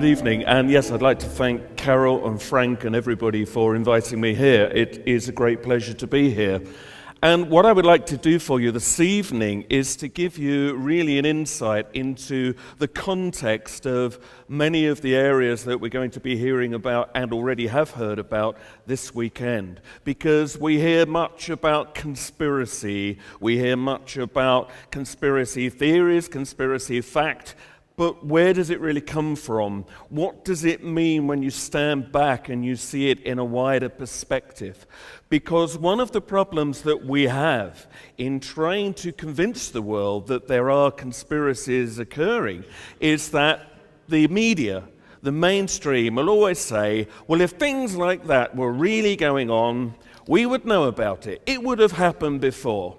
Good evening. And yes, I'd like to thank Carol and Frank and everybody for inviting me here. It is a great pleasure to be here. And what I would like to do for you this evening is to give you really an insight into the context of many of the areas that we're going to be hearing about and already have heard about this weekend. Because we hear much about conspiracy, we hear much about conspiracy theories, conspiracy fact, but where does it really come from? What does it mean when you stand back and you see it in a wider perspective? Because one of the problems that we have in trying to convince the world that there are conspiracies occurring is that the media, the mainstream, will always say, well, if things like that were really going on, we would know about it. It would have happened before.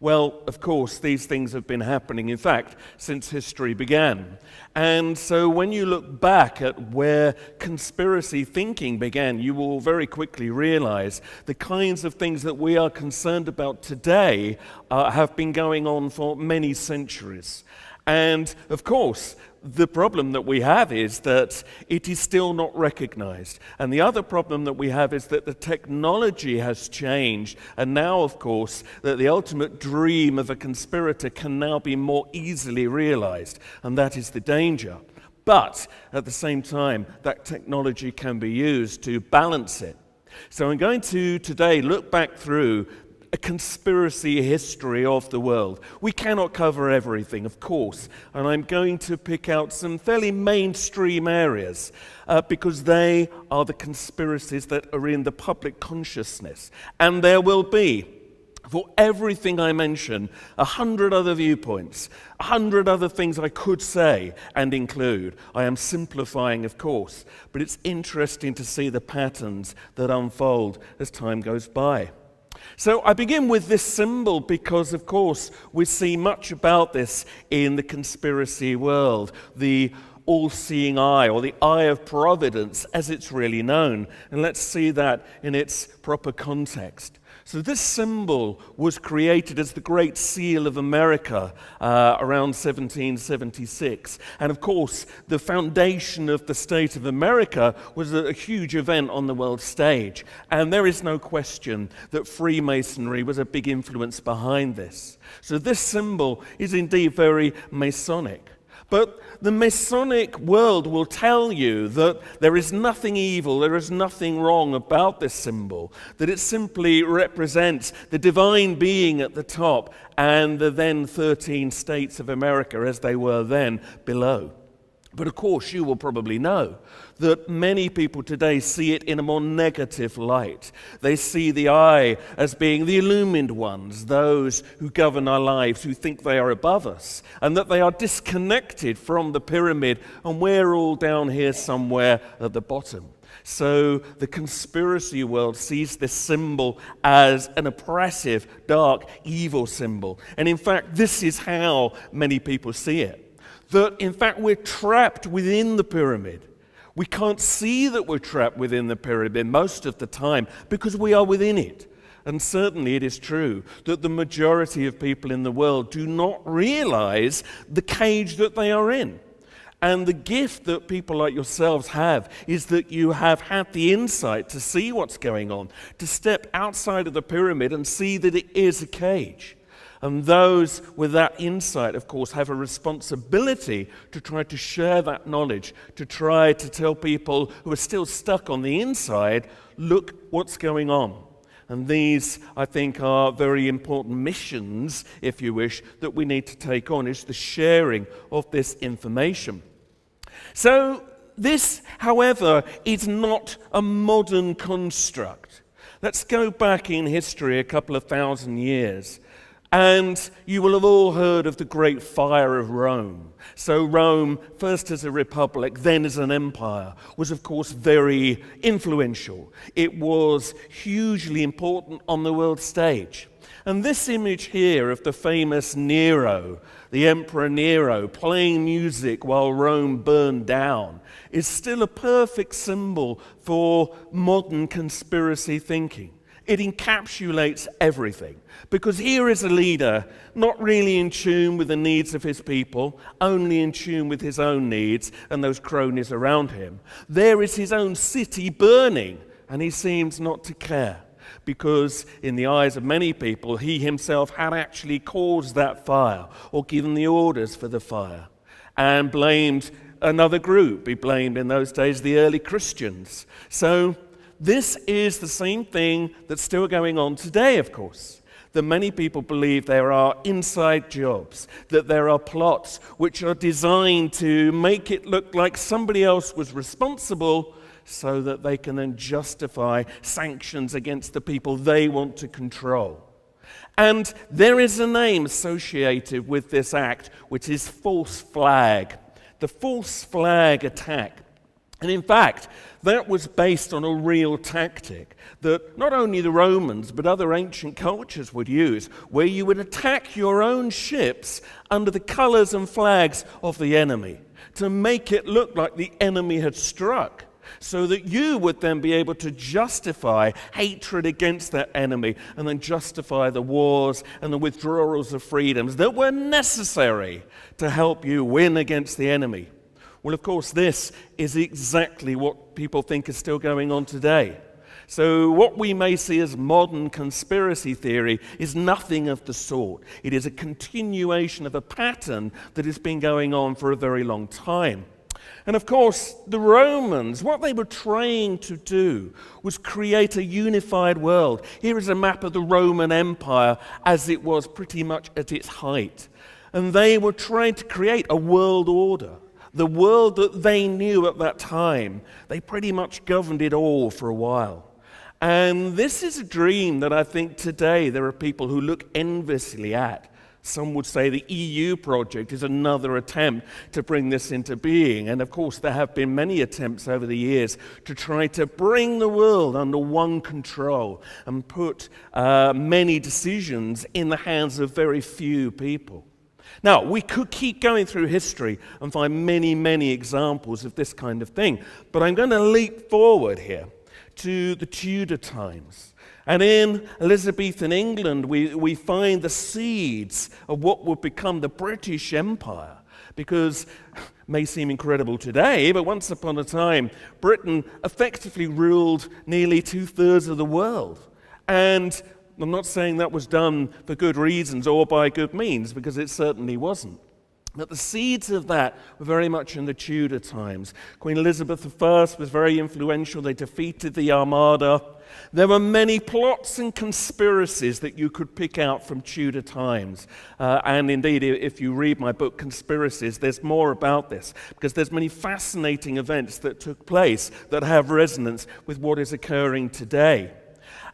Well, of course, these things have been happening, in fact, since history began. And so when you look back at where conspiracy thinking began, you will very quickly realize the kinds of things that we are concerned about today uh, have been going on for many centuries. And of course, the problem that we have is that it is still not recognized. And the other problem that we have is that the technology has changed. And now, of course, that the ultimate dream of a conspirator can now be more easily realized. And that is the danger. But at the same time, that technology can be used to balance it. So I'm going to today look back through a conspiracy history of the world. We cannot cover everything, of course, and I'm going to pick out some fairly mainstream areas uh, because they are the conspiracies that are in the public consciousness. And there will be for everything I mention, a hundred other viewpoints, a hundred other things I could say and include. I am simplifying, of course, but it's interesting to see the patterns that unfold as time goes by. So I begin with this symbol because, of course, we see much about this in the conspiracy world. The all seeing eye, or the eye of providence, as it's really known. And let's see that in its proper context. So, this symbol was created as the Great Seal of America uh, around 1776. And of course, the foundation of the state of America was a, a huge event on the world stage. And there is no question that Freemasonry was a big influence behind this. So, this symbol is indeed very Masonic. But the Masonic world will tell you that there is nothing evil, there is nothing wrong about this symbol, that it simply represents the divine being at the top and the then 13 states of America as they were then below. But of course, you will probably know that many people today see it in a more negative light. They see the eye as being the illumined ones, those who govern our lives, who think they are above us, and that they are disconnected from the pyramid, and we're all down here somewhere at the bottom. So the conspiracy world sees this symbol as an oppressive, dark, evil symbol. And in fact, this is how many people see it that in fact we're trapped within the pyramid. We can't see that we're trapped within the pyramid most of the time because we are within it. And certainly it is true that the majority of people in the world do not realize the cage that they are in. And the gift that people like yourselves have is that you have had the insight to see what's going on, to step outside of the pyramid and see that it is a cage. And those with that insight, of course, have a responsibility to try to share that knowledge, to try to tell people who are still stuck on the inside, look what's going on. And these, I think, are very important missions, if you wish, that we need to take on, is the sharing of this information. So, this, however, is not a modern construct. Let's go back in history a couple of thousand years. And you will have all heard of the great fire of Rome. So, Rome, first as a republic, then as an empire, was of course very influential. It was hugely important on the world stage. And this image here of the famous Nero, the Emperor Nero, playing music while Rome burned down, is still a perfect symbol for modern conspiracy thinking. It encapsulates everything. Because here is a leader not really in tune with the needs of his people, only in tune with his own needs and those cronies around him. There is his own city burning, and he seems not to care. Because, in the eyes of many people, he himself had actually caused that fire or given the orders for the fire and blamed another group. He blamed in those days the early Christians. So, this is the same thing that's still going on today, of course. That many people believe there are inside jobs, that there are plots which are designed to make it look like somebody else was responsible so that they can then justify sanctions against the people they want to control. And there is a name associated with this act, which is false flag. The false flag attack. And in fact, that was based on a real tactic that not only the Romans but other ancient cultures would use, where you would attack your own ships under the colors and flags of the enemy to make it look like the enemy had struck so that you would then be able to justify hatred against that enemy and then justify the wars and the withdrawals of freedoms that were necessary to help you win against the enemy. Well, of course, this is exactly what people think is still going on today. So, what we may see as modern conspiracy theory is nothing of the sort. It is a continuation of a pattern that has been going on for a very long time. And of course, the Romans, what they were trying to do was create a unified world. Here is a map of the Roman Empire as it was pretty much at its height. And they were trying to create a world order the world that they knew at that time, they pretty much governed it all for a while. And this is a dream that I think today there are people who look enviously at. Some would say the EU project is another attempt to bring this into being. And of course, there have been many attempts over the years to try to bring the world under one control and put uh, many decisions in the hands of very few people. Now, we could keep going through history and find many, many examples of this kind of thing, but I'm going to leap forward here to the Tudor times. And in Elizabethan England, we, we find the seeds of what would become the British Empire. Because may seem incredible today, but once upon a time, Britain effectively ruled nearly two thirds of the world. And I'm not saying that was done for good reasons or by good means, because it certainly wasn't. But the seeds of that were very much in the Tudor times. Queen Elizabeth I was very influential. They defeated the Armada. There were many plots and conspiracies that you could pick out from Tudor times. Uh, and indeed, if you read my book, Conspiracies, there's more about this because there's many fascinating events that took place that have resonance with what is occurring today.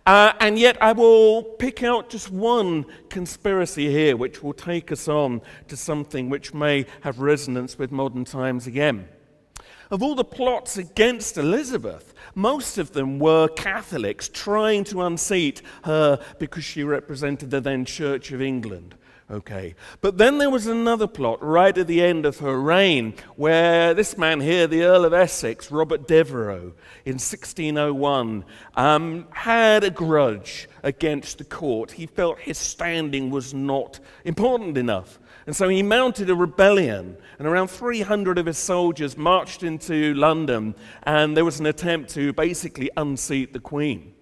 Uh, and yet, I will pick out just one conspiracy here, which will take us on to something which may have resonance with modern times again. Of all the plots against Elizabeth, most of them were Catholics trying to unseat her because she represented the then Church of England. Okay. But then there was another plot right at the end of her reign where this man here, the Earl of Essex, Robert Devereux, in 1601, um, had a grudge against the court. He felt his standing was not important enough. And so he mounted a rebellion, and around 300 of his soldiers marched into London, and there was an attempt to basically unseat the Queen.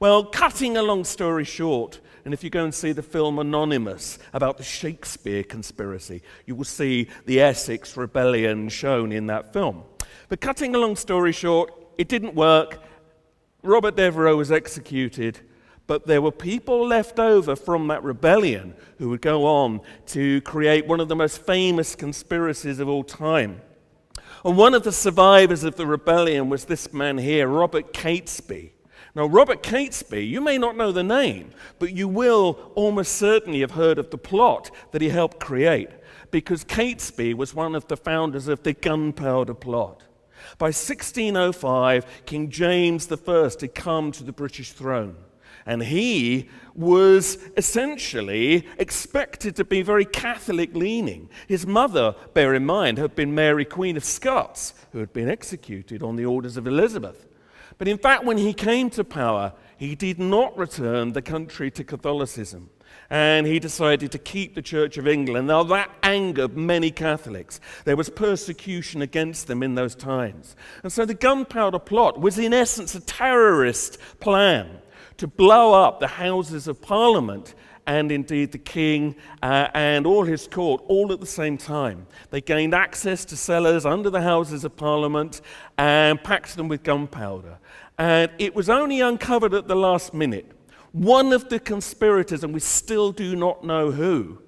Well, cutting a long story short, and if you go and see the film Anonymous about the Shakespeare conspiracy, you will see the Essex rebellion shown in that film. But cutting a long story short, it didn't work. Robert Devereux was executed, but there were people left over from that rebellion who would go on to create one of the most famous conspiracies of all time. And one of the survivors of the rebellion was this man here, Robert Catesby. Now, Robert Catesby, you may not know the name, but you will almost certainly have heard of the plot that he helped create, because Catesby was one of the founders of the gunpowder plot. By 1605, King James I had come to the British throne. And he was essentially expected to be very Catholic leaning. His mother, bear in mind, had been Mary, Queen of Scots, who had been executed on the orders of Elizabeth. But in fact, when he came to power, he did not return the country to Catholicism and he decided to keep the Church of England. Now, that angered many Catholics. There was persecution against them in those times. And so the gunpowder plot was, in essence, a terrorist plan to blow up the Houses of Parliament and indeed the king uh, and all his court all at the same time. They gained access to cellars under the Houses of Parliament and packed them with gunpowder. And it was only uncovered at the last minute one of the conspirators, and we still do not know who,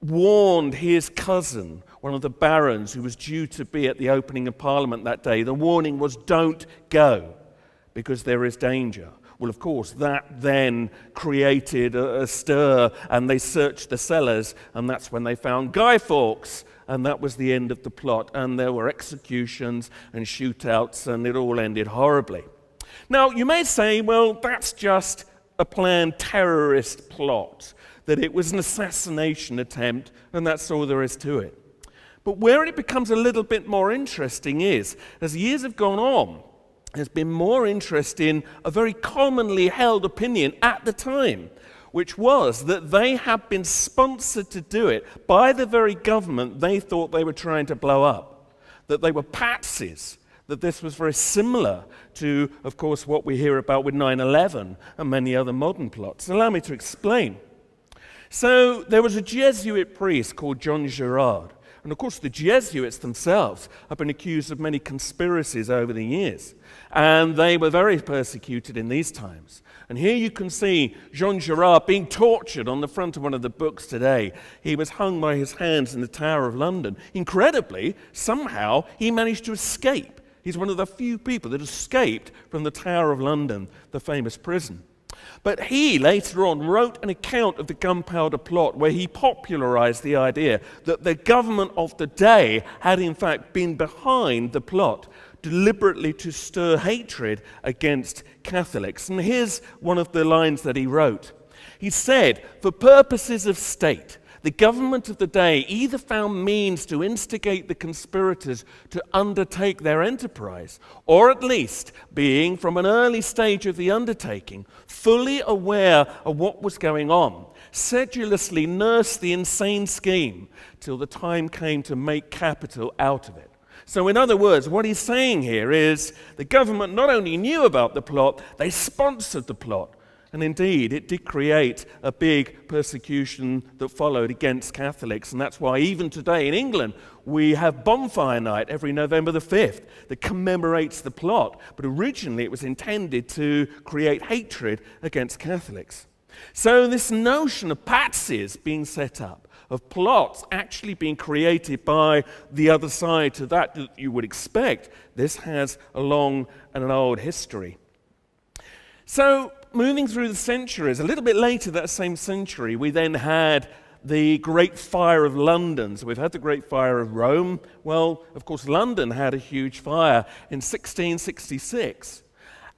warned his cousin, one of the barons who was due to be at the opening of Parliament that day. The warning was, Don't go, because there is danger. Well, of course, that then created a, a, stir, and they searched the cellars, and that's when they found Guy Fawkes, and that was the end of the plot. And there were executions and shootouts, and it all ended horribly. Now, you may say, well, that's just a planned terrorist plot, that it was an assassination attempt, and that's all there is to it. But where it becomes a little bit more interesting is, as years have gone on, there's been more interest in a very commonly held opinion at the time, which was that they had been sponsored to do it by the very government they thought they were trying to blow up, that they were patsies that this was very similar to, of course, what we hear about with 9 11 and many other modern plots. Allow me to explain. So, there was a Jesuit priest called John Gerard. And of course, the Jesuits themselves have been accused of many conspiracies over the years. And they were very persecuted in these times. And here you can see Jean Gerard being tortured on the front of one of the books today. He was hung by his hands in the Tower of London. Incredibly, somehow he managed to escape. He's one of the few people that escaped from the Tower of London, the famous prison. But he later on wrote an account of the gunpowder plot where he popularized the idea that the government of the day had in fact been behind the plot, deliberately to stir hatred against Catholics. And here's one of the lines that he wrote. He said, For purposes of state, the government of the day either found means to instigate the conspirators to undertake their enterprise, or at least, being from an early stage of the undertaking, fully aware of what was going on, sedulously nursed the insane scheme till the time came to make capital out of it. So, in other words, what he's saying here is the government not only knew about the plot, they sponsored the plot. And indeed, it did create a big persecution that followed against Catholics. And that's why, even today in England, we have bonfire night every November the 5th that commemorates the plot. But originally, it was intended to create hatred against Catholics. So, this notion of patsies being set up, of plots actually being created by the other side to that that you would expect, this has a long and an old history. So, moving through the centuries, a little bit later that same century, we then had the Great Fire of London. So we've had the Great Fire of Rome. Well, of course, London had a huge fire in 1666.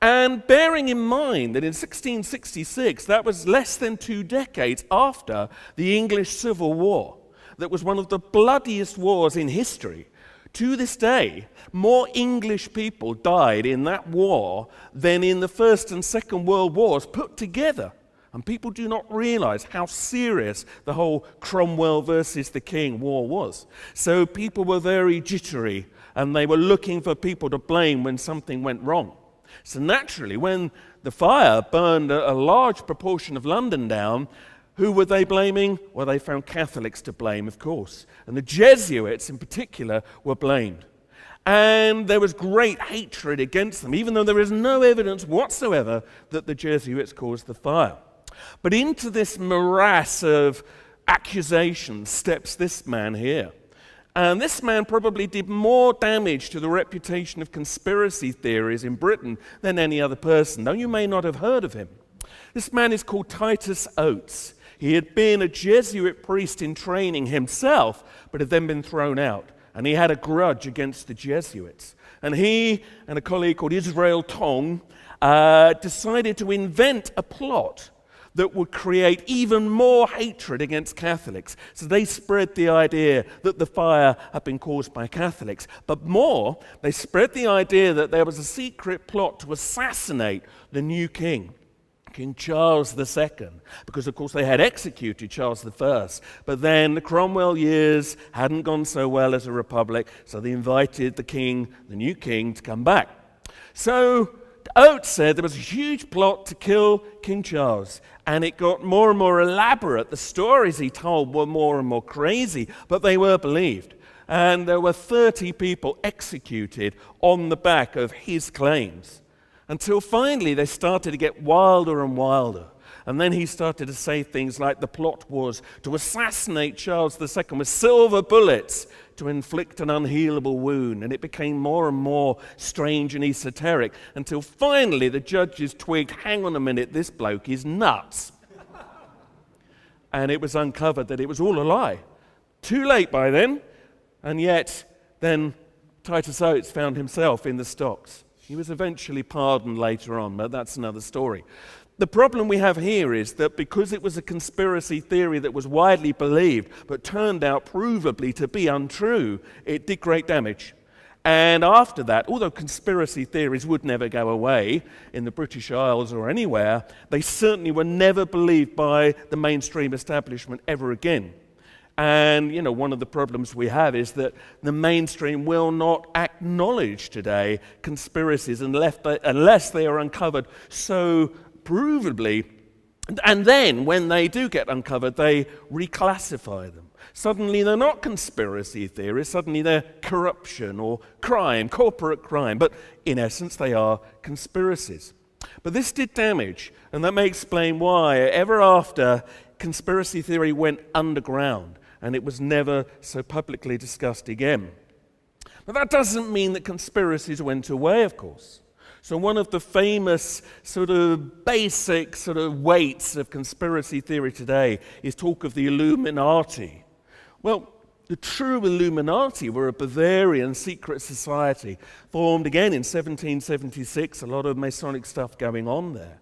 And bearing in mind that in 1666, that was less than two decades after the English Civil War, that was one of the bloodiest wars in history. To this day, more English people died in that war than in the First and Second World Wars put together. And people do not realize how serious the whole Cromwell versus the King war was. So people were very jittery and they were looking for people to blame when something went wrong. So naturally, when the fire burned a, a large proportion of London down, who were they blaming? Well, they found Catholics to blame, of course. And the Jesuits, in particular, were blamed. And there was great hatred against them, even though there is no evidence whatsoever that the Jesuits caused the fire. But into this morass of accusations steps this man here. And this man probably did more damage to the reputation of conspiracy theories in Britain than any other person, though you may not have heard of him. This man is called Titus Oates. He had been a Jesuit priest in training himself, but had then been thrown out. And he had a grudge against the Jesuits. And he and a colleague called Israel Tonge uh, decided to invent a plot that would create even more hatred against Catholics. So they spread the idea that the fire had been caused by Catholics. But more, they spread the idea that there was a secret plot to assassinate the new king. King Charles II, because of course they had executed Charles I. But then the Cromwell years hadn't gone so well as a republic, so they invited the king, the new king, to come back. So Oates said there was a huge plot to kill King Charles, and it got more and more elaborate. The stories he told were more and more crazy, but they were believed. And there were 30 people executed on the back of his claims until finally they started to get wilder and wilder. And then he started to say things like the plot was to assassinate Charles II with silver bullets to inflict an unhealable wound. And it became more and more strange and esoteric until finally the judges twigged hang on a minute, this bloke is nuts. and it was uncovered that it was all a lie. Too late by then. And yet, then Titus Oates found himself in the stocks. He was eventually pardoned later on, but that's another story. The problem we have here is that because it was a conspiracy theory that was widely believed but turned out provably to be untrue, it did great damage. And after that, although conspiracy theories would never go away in the British Isles or anywhere, they certainly were never believed by the mainstream establishment ever again. And, you know, one of the problems we have is that the mainstream will not acknowledge today conspiracies unless they, are uncovered so provably. And then, when they do get uncovered, they reclassify them. Suddenly, they're not conspiracy theories, suddenly, they're corruption or crime, corporate crime. But in essence, they are conspiracies. But this did damage, and that may explain why, ever after conspiracy theory went underground, and it was never so publicly discussed again. But that doesn't mean that conspiracies went away, of course. So, one of the famous, sort of basic sort of weights of conspiracy theory today is talk of the Illuminati. Well, the true Illuminati were a Bavarian secret society formed again in 1776, a lot of Masonic stuff going on there.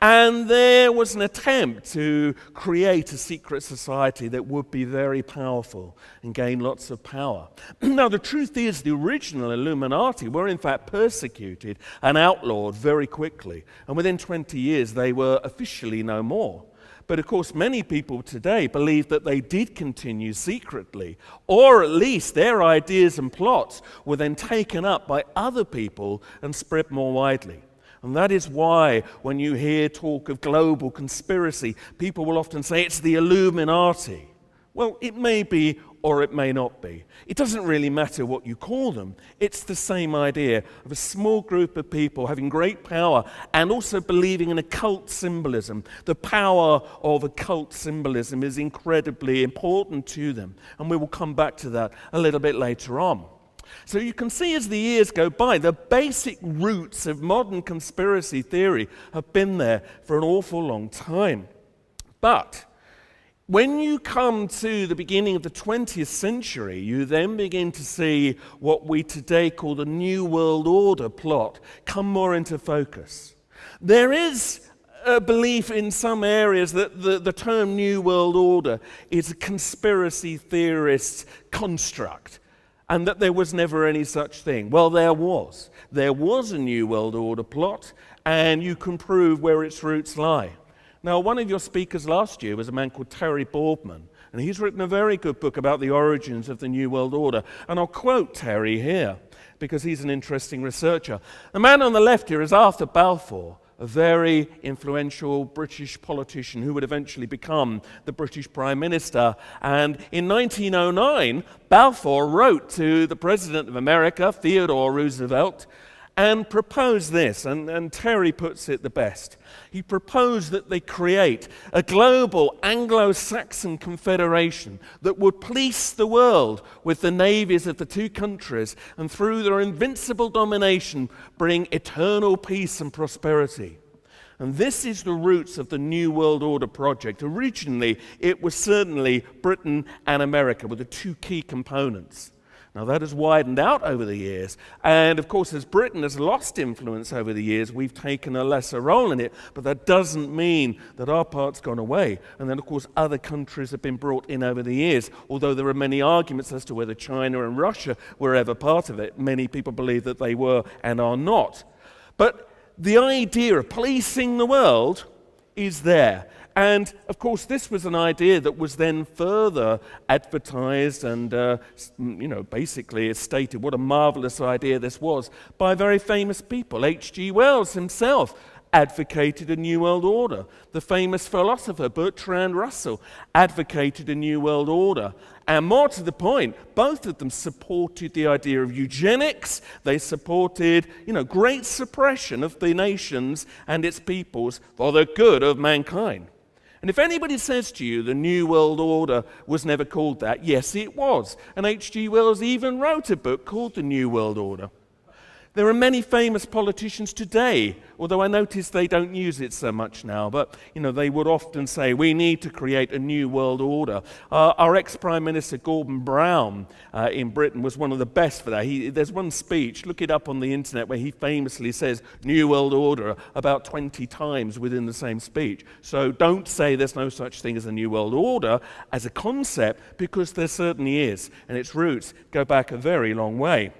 And there was an attempt to create a secret society that would be very powerful and gain lots of power. now, the truth is, the original Illuminati were in fact persecuted and outlawed very quickly. And within 20 years, they were officially no more. But of course, many people today believe that they did continue secretly, or at least their ideas and plots were then taken up by other people and spread more widely. And that is why, when you hear talk of global conspiracy, people will often say it's the Illuminati. Well, it may be or it may not be. It doesn't really matter what you call them. It's the same idea of a small group of people having great power and also believing in occult symbolism. The power of occult symbolism is incredibly important to them. And we will come back to that a little bit later on. So you can see as the years go by, the basic roots of modern conspiracy theory have been there for an awful long time. But when you come to the beginning of the 20th century, you then begin to see what we today call the New World Order plot come more into focus. There is a belief in some areas that the, the term New World Order is a conspiracy theorist construct and that there was never any such thing. Well, there was. There was a New World Order plot, and you can prove where its roots lie. Now, one of your speakers last year was a man called Terry Boardman, and he's written a very good book about the origins of the New World Order. And I'll quote Terry here because he's an interesting researcher. The man on the left here is Arthur Balfour a very influential British politician who would eventually become the British Prime Minister. And in 1909, Balfour wrote to the President of America, Theodore Roosevelt, and proposed this, and, and, Terry puts it the best. He proposed that they create a global Anglo Saxon confederation that would police the world with the navies of the two countries and through their invincible domination bring eternal peace and prosperity. And this is the roots of the New World Order project. Originally, it was certainly Britain and America were the two key components. Now, that has widened out over the years. And of course, as Britain has lost influence over the years, we've taken a lesser role in it. But that doesn't mean that our part's gone away. And then, of course, other countries have been brought in over the years. Although there are many arguments as to whether China and Russia were ever part of it, many people believe that they were and are not. But the idea of policing the world is there. And of course, this was an idea that was then further advertised and, uh, you know, basically stated what a marvelous idea this was by very famous people. H.G. Wells himself advocated a New World Order. The famous philosopher Bertrand Russell advocated a New World Order. And more to the point, both of them supported the idea of eugenics. They supported, you know, great suppression of the nations and its peoples for the good of mankind. And if anybody says to you the New World Order was never called that, yes, it was. And H.G. Wells even wrote a book called The New World Order. There are many famous politicians today, although I notice they don't use it so much now, but you know, they would often say, we need to create a new world order. Uh, our ex-Prime Minister Gordon Brown uh, in Britain was one of the best for that. He, there's one speech, look it up on the internet, where he famously says new world order about 20 times within the same speech. So don't say there's no such thing as a new world order as a concept, because there certainly is, and its roots go back a very long way.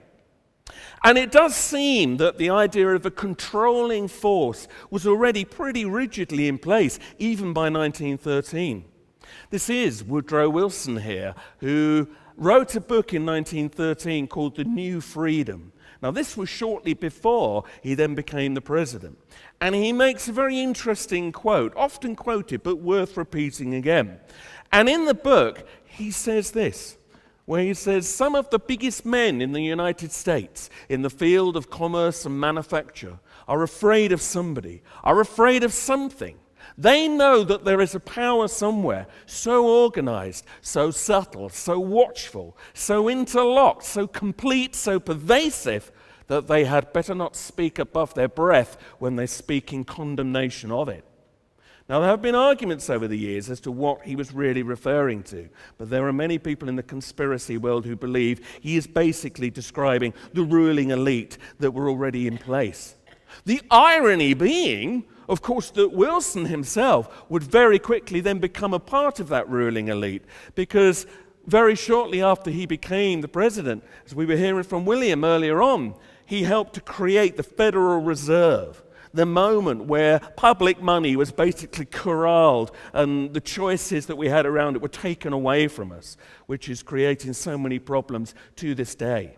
And it does seem that the idea of a controlling force was already pretty rigidly in place, even by 1913. This is Woodrow Wilson here, who wrote a book in 1913 called The New Freedom. Now, this was shortly before he then became the president. And he makes a very interesting quote, often quoted, but worth repeating again. And in the book, he says this where he says some of the biggest men in the United States in the field of commerce and manufacture are afraid of somebody, are afraid of something. They know that there is a power somewhere so organized, so subtle, so watchful, so interlocked, so complete, so pervasive that they had better not speak above their breath when they speak in condemnation of it. Now, there have been arguments over the years as to what he was really referring to, but there are many people in the conspiracy world who believe he is basically describing the ruling elite that were already in place. The irony being, of course, that Wilson himself would very quickly then become a part of that ruling elite because very shortly after he became the president, as we were hearing from William earlier on, he helped to create the Federal Reserve the moment where public money was basically corralled and the choices that we had around it were taken away from us, which is creating so many problems to this day.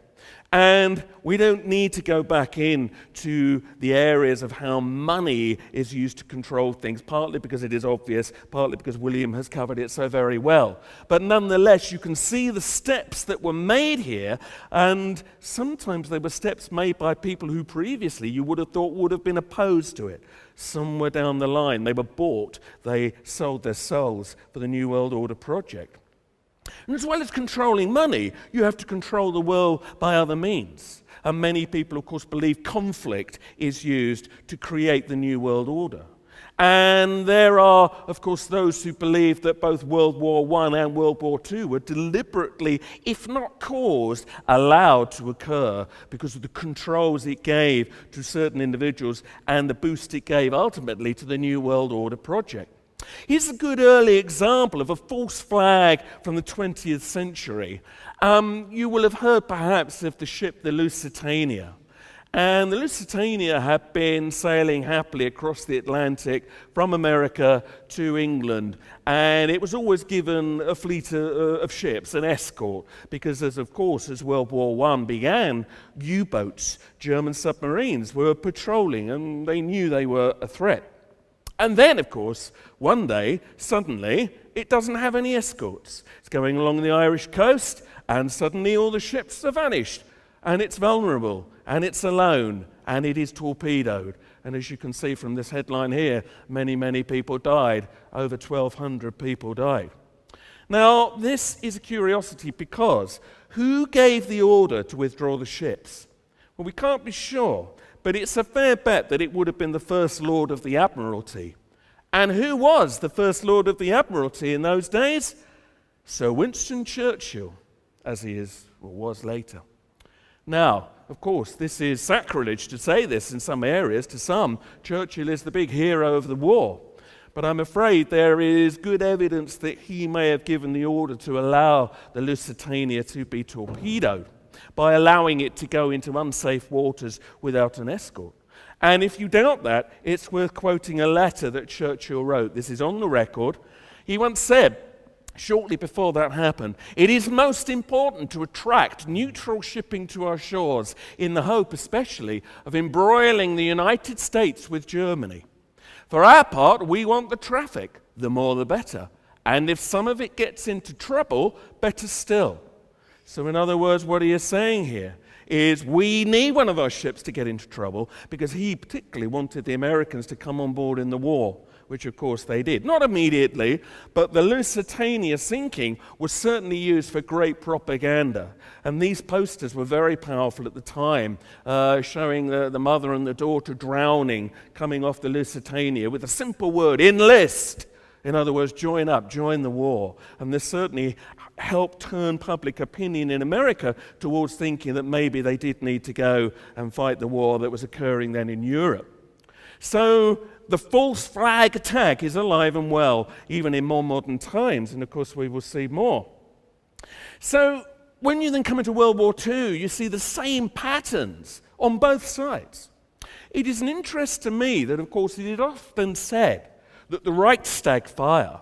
And we don't need to go back in to the areas of how money is used to control things, partly because it is obvious, partly because William has covered it so very well. But nonetheless, you can see the steps that were made here, and sometimes they were steps made by people who previously you would have thought would have been opposed to it. Somewhere down the line, they were bought, they sold their souls for the New World Order project. And as well as controlling money, you have to control the world by other means. And many people, of course, believe conflict is used to create the New World Order. And there are, of course, those who believe that both World War I and World War II were deliberately, if not caused, allowed to occur because of the controls it gave to certain individuals and the boost it gave ultimately to the New World Order project. Here's a good early example of a false flag from the 20th century. Um, you will have heard perhaps of the ship the Lusitania. And the Lusitania had been sailing happily across the Atlantic from America to England. And it was always given a fleet of, uh, of ships, an escort, because, as of course, as World War I began, U boats, German submarines, were patrolling and they knew they were a threat. And then, of course, one day, suddenly, it doesn't have any escorts. It's going along the Irish coast, and suddenly all the ships have vanished. And it's vulnerable, and it's alone, and it is torpedoed. And as you can see from this headline here, many, many people died. Over 1,200 people died. Now, this is a curiosity because who gave the order to withdraw the ships? Well, we can't be sure. But it's a fair bet that it would have been the First Lord of the Admiralty. And who was the First Lord of the Admiralty in those days? Sir Winston Churchill, as he is or was later. Now, of course, this is sacrilege to say this in some areas. To some, Churchill is the big hero of the war. But I'm afraid there is good evidence that he may have given the order to allow the Lusitania to be torpedoed by allowing it to go into unsafe waters without an escort. And if you doubt that, it's worth quoting a letter that Churchill wrote. This is on the record. He once said, shortly before that happened, it is most important to attract neutral shipping to our shores in the hope, especially, of embroiling the United States with Germany. For our part, we want the traffic, the more the better. And if some of it gets into trouble, better still. So, in other words, what he is saying here? Is we need one of our ships to get into trouble because he particularly wanted the Americans to come on board in the war which of course they did. Not immediately, but the Lusitania sinking was certainly used for great propaganda. And these posters were very powerful at the time, uh, showing the, the mother and the daughter drowning coming off the Lusitania with a simple word enlist. In other words, join up, join the war. And this certainly helped turn public opinion in America towards thinking that maybe they did need to go and fight the war that was occurring then in Europe. So the false flag attack is alive and well, even in more modern times, and of course, we will see more. So, when you then come into World War II, you see the same patterns on both sides. It is an interest to me that, of course, it is often said that the Reichstag fire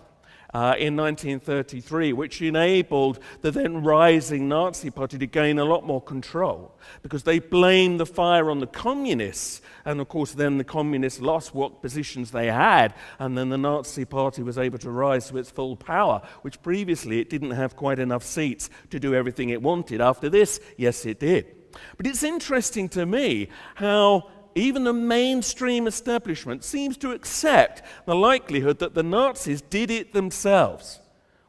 uh, in 1933, which enabled the then rising Nazi Party to gain a lot more control because they blamed the fire on the communists. And of course, then the communists lost what positions they had, and then the Nazi Party was able to rise to its full power, which previously it didn't have quite enough seats to do everything it wanted. After this, yes, it did. But it's interesting to me how even the mainstream establishment seems to accept the likelihood that the Nazis did it themselves.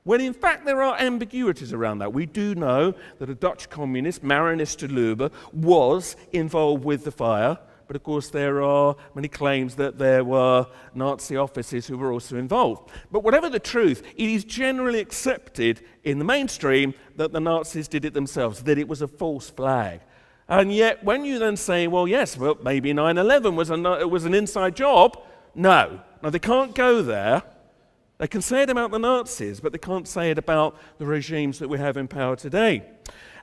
When in fact there are ambiguities around that. We do know that a Dutch communist, Marinus de Lubbe, was involved with the fire, but of course there are many claims that there were Nazi officers who were also involved. But whatever the truth, it is generally accepted in the mainstream that the Nazis did it themselves, that it was a false flag. And yet, when you then say, well, yes, well, maybe 9 11 was, was an inside job, no. Now, they can't go there. They can say it about the Nazis, but they can't say it about the regimes that we have in power today.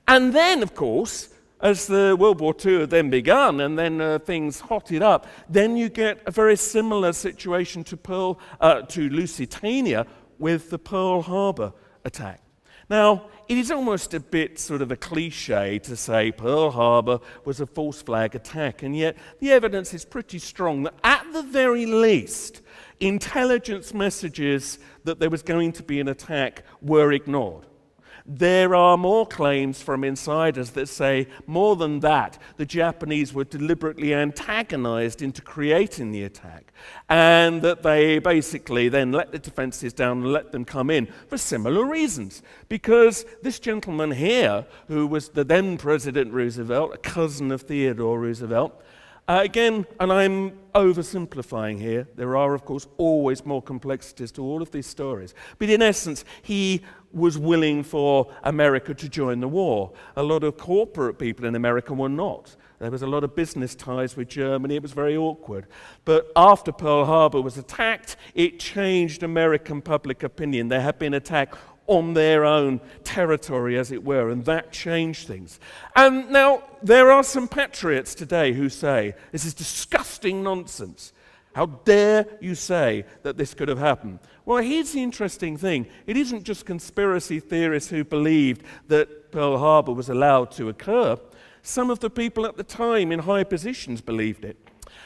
And then, of course, as the World War II had then begun and then uh, things hotted up, then you get a very similar situation to, Pearl, uh, to Lusitania with the Pearl Harbor attack. Now, it is almost a bit sort of a cliche to say Pearl Harbor was a false flag attack, and yet the evidence is pretty strong that at the very least, intelligence messages that there was going to be an attack were ignored. There are more claims from insiders that say, more than that, the Japanese were deliberately antagonized into creating the attack, and that they basically then let the defenses down and let them come in for similar reasons. Because this gentleman here, who was the then President Roosevelt, a cousin of Theodore Roosevelt, uh, again, and I'm oversimplifying here, there are, of course, always more complexities to all of these stories. But in essence, he was willing for America to join the war. A lot of corporate people in America were not. There was a lot of business ties with Germany. It was very awkward. But after Pearl Harbor was attacked, it changed American public opinion. There had been attack on their own territory, as it were, and that changed things. And now, there are some patriots today who say this is disgusting nonsense. How dare you say that this could have happened? Well, here's the interesting thing it isn't just conspiracy theorists who believed that Pearl Harbor was allowed to occur. Some of the people at the time in high positions believed it.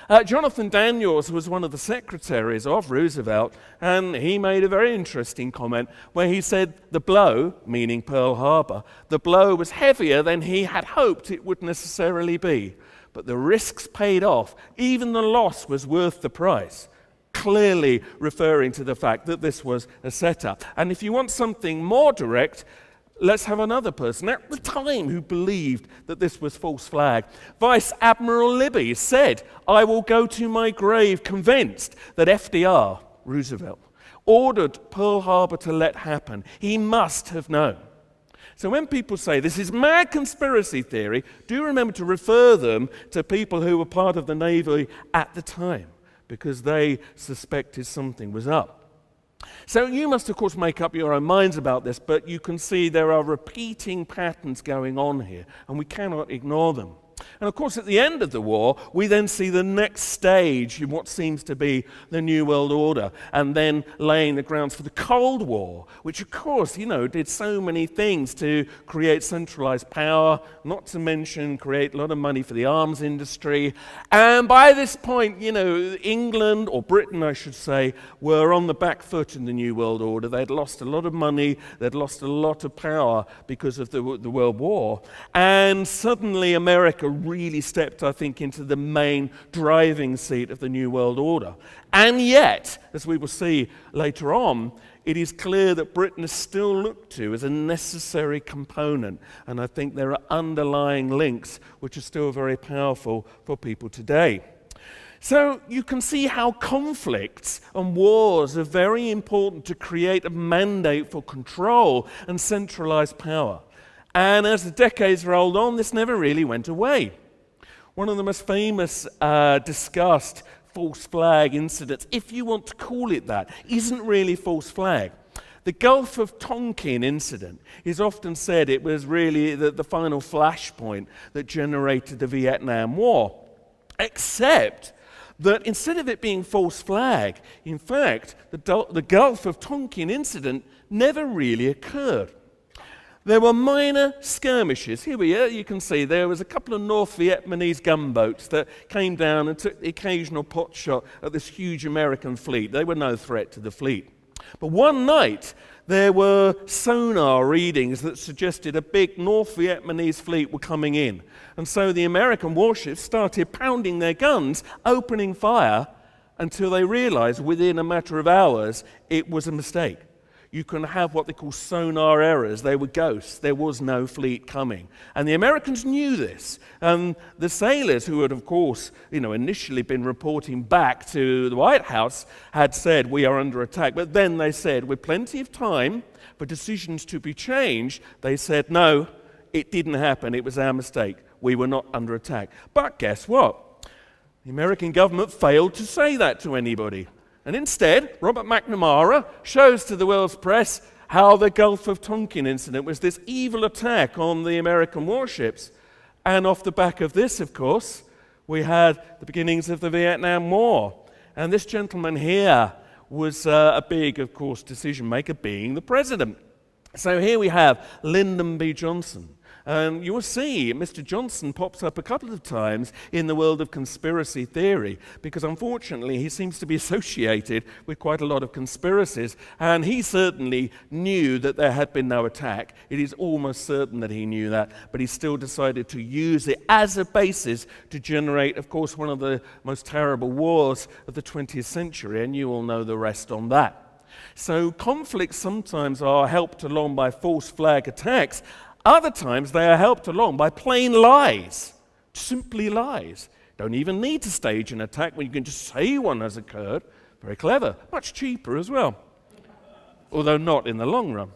Uh, Jonathan Daniels was one of the secretaries of Roosevelt, and he made a very interesting comment where he said the blow, meaning Pearl Harbor, the blow was heavier than he had hoped it would necessarily be. But the risks paid off. Even the loss was worth the price. Clearly referring to the fact that this was a setup. And if you want something more direct, Let's have another person at the time who believed that this was false flag. Vice Admiral Libby said, I will go to my grave convinced that FDR, Roosevelt, ordered Pearl Harbor to let happen. He must have known. So when people say this is mad conspiracy theory, do remember to refer them to people who were part of the Navy at the time because they suspected something was up. So you must, of course, make up your own minds about this, but you can see there are repeating patterns going on here, and we cannot ignore them. And of course, at the end of the war, we then see the next stage in what seems to be the New World Order, and then laying the grounds for the Cold War, which, of course, you know, did so many things to create centralized power, not to mention create a lot of money for the arms industry. And by this point, you know, England, or Britain, I should say, were on the back foot in the New World Order. They'd lost a lot of money, they'd lost a lot of power because of the, the World War. And suddenly, America really stepped, I think, into the main driving seat of the New World Order. And yet, as we will see later on, it is clear that Britain is still looked to as a necessary component. And I think there are underlying links which are still very powerful for people today. So you can see how conflicts and wars are very important to create a mandate for control and centralized power. And as the decades rolled on, this never really went away. One of the most famous uh, discussed false flag incidents, if you want to call it that, isn't really false flag. The Gulf of Tonkin incident is often said it was really the, the final flashpoint that generated the Vietnam War. Except that instead of it being false flag, in fact, the, the Gulf of Tonkin incident never really occurred. There were minor skirmishes. Here we are, you can see there was a couple of North Vietnamese gunboats that came down and took the occasional pot shot at this huge American fleet. They were no threat to the fleet. But one night, there were sonar readings that suggested a big North Vietnamese fleet were coming in. And so the American warships started pounding their guns, opening fire, until they realized within a matter of hours it was a mistake you can have what they call sonar errors. They were ghosts. There was no fleet coming. And the Americans knew this. And the sailors, who had, of course, you know, initially been reporting back to the White House, had said, We are under attack. But then they said, with plenty of time for decisions to be changed, they said, No, it didn't happen. It was our mistake. We were not under attack. But guess what? The American government failed to say that to anybody. And instead, Robert McNamara shows to the world's press how the Gulf of Tonkin incident was this evil attack on the American warships. And off the back of this, of course, we had the beginnings of the Vietnam War. And this gentleman here was uh, a big, of course, decision maker, being the president. So here we have Lyndon B. Johnson. And you will see Mr. Johnson pops up a couple of times in the world of conspiracy theory because unfortunately he seems to be associated with quite a lot of conspiracies. And he certainly knew that there had been no attack. It is almost certain that he knew that, but he still decided to use it as a basis to generate, of course, one of the most terrible wars of the 20th century. And you all know the rest on that. So conflicts sometimes are helped along by false flag attacks, other times they are helped along by plain lies, simply lies. Don't even need to stage an attack when you can just say one has occurred. Very clever, much cheaper as well, although not in the long run.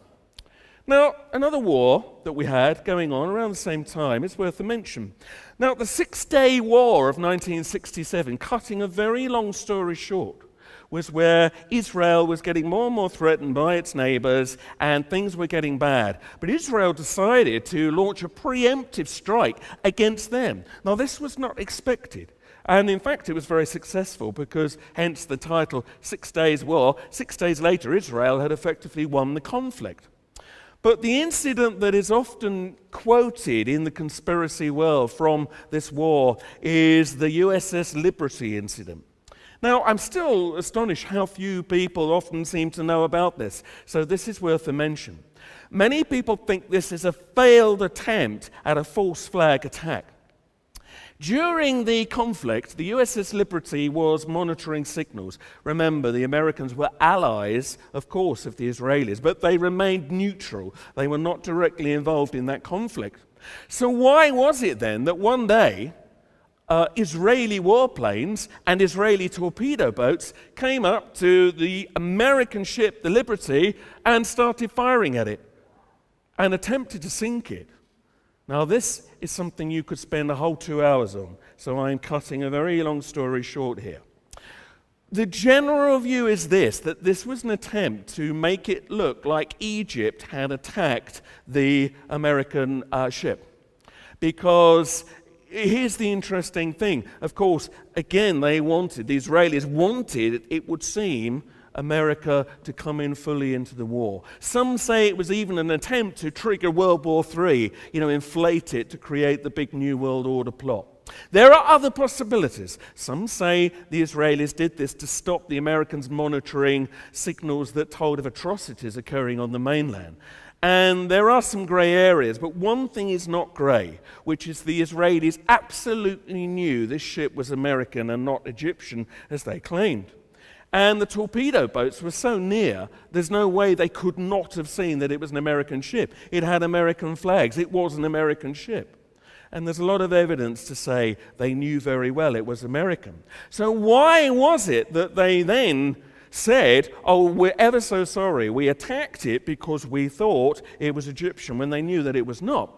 Now, another war that we had going on around the same time is worth a mention. Now, the Six Day War of 1967, cutting a very long story short, was where Israel was getting more and more threatened by its neighbors and things were getting bad. But Israel decided to launch a preemptive strike against them. Now, this was not expected. And in fact, it was very successful because, hence the title Six Days War. Six days later, Israel had effectively won the conflict. But the incident that is often quoted in the conspiracy world from this war is the USS Liberty incident. Now, I'm still astonished how few people often seem to know about this, so this is worth a mention. Many people think this is a failed attempt at a false flag attack. During the conflict, the USS Liberty was monitoring signals. Remember, the Americans were allies, of course, of the Israelis, but they remained neutral. They were not directly involved in that conflict. So, why was it then that one day uh, Israeli warplanes and Israeli torpedo boats came up to the American ship, the Liberty, and started firing at it and attempted to sink it. Now, this is something you could spend a whole two hours on, so I'm cutting a very long story short here. The general view is this that this was an attempt to make it look like Egypt had attacked the American uh, ship. Because here's the interesting thing. Of course, again, they wanted, the Israelis wanted, it would seem, America to come in fully into the war. Some say it was even an attempt to trigger World War III, you know, inflate it to create the big New World Order plot. There are other possibilities. Some say the Israelis did this to stop the Americans monitoring signals that told of atrocities occurring on the mainland. And there are some grey areas, but one thing is not grey, which is the Israelis absolutely knew this ship was American and not Egyptian, as they claimed. And the torpedo boats were so near, there's no way they could not have seen that it was an American ship. It had American flags, it was an American ship. And there's a lot of evidence to say they knew very well it was American. So, why was it that they then said, Oh, we're ever so sorry. We attacked it because we thought it was Egyptian when they knew that it was not.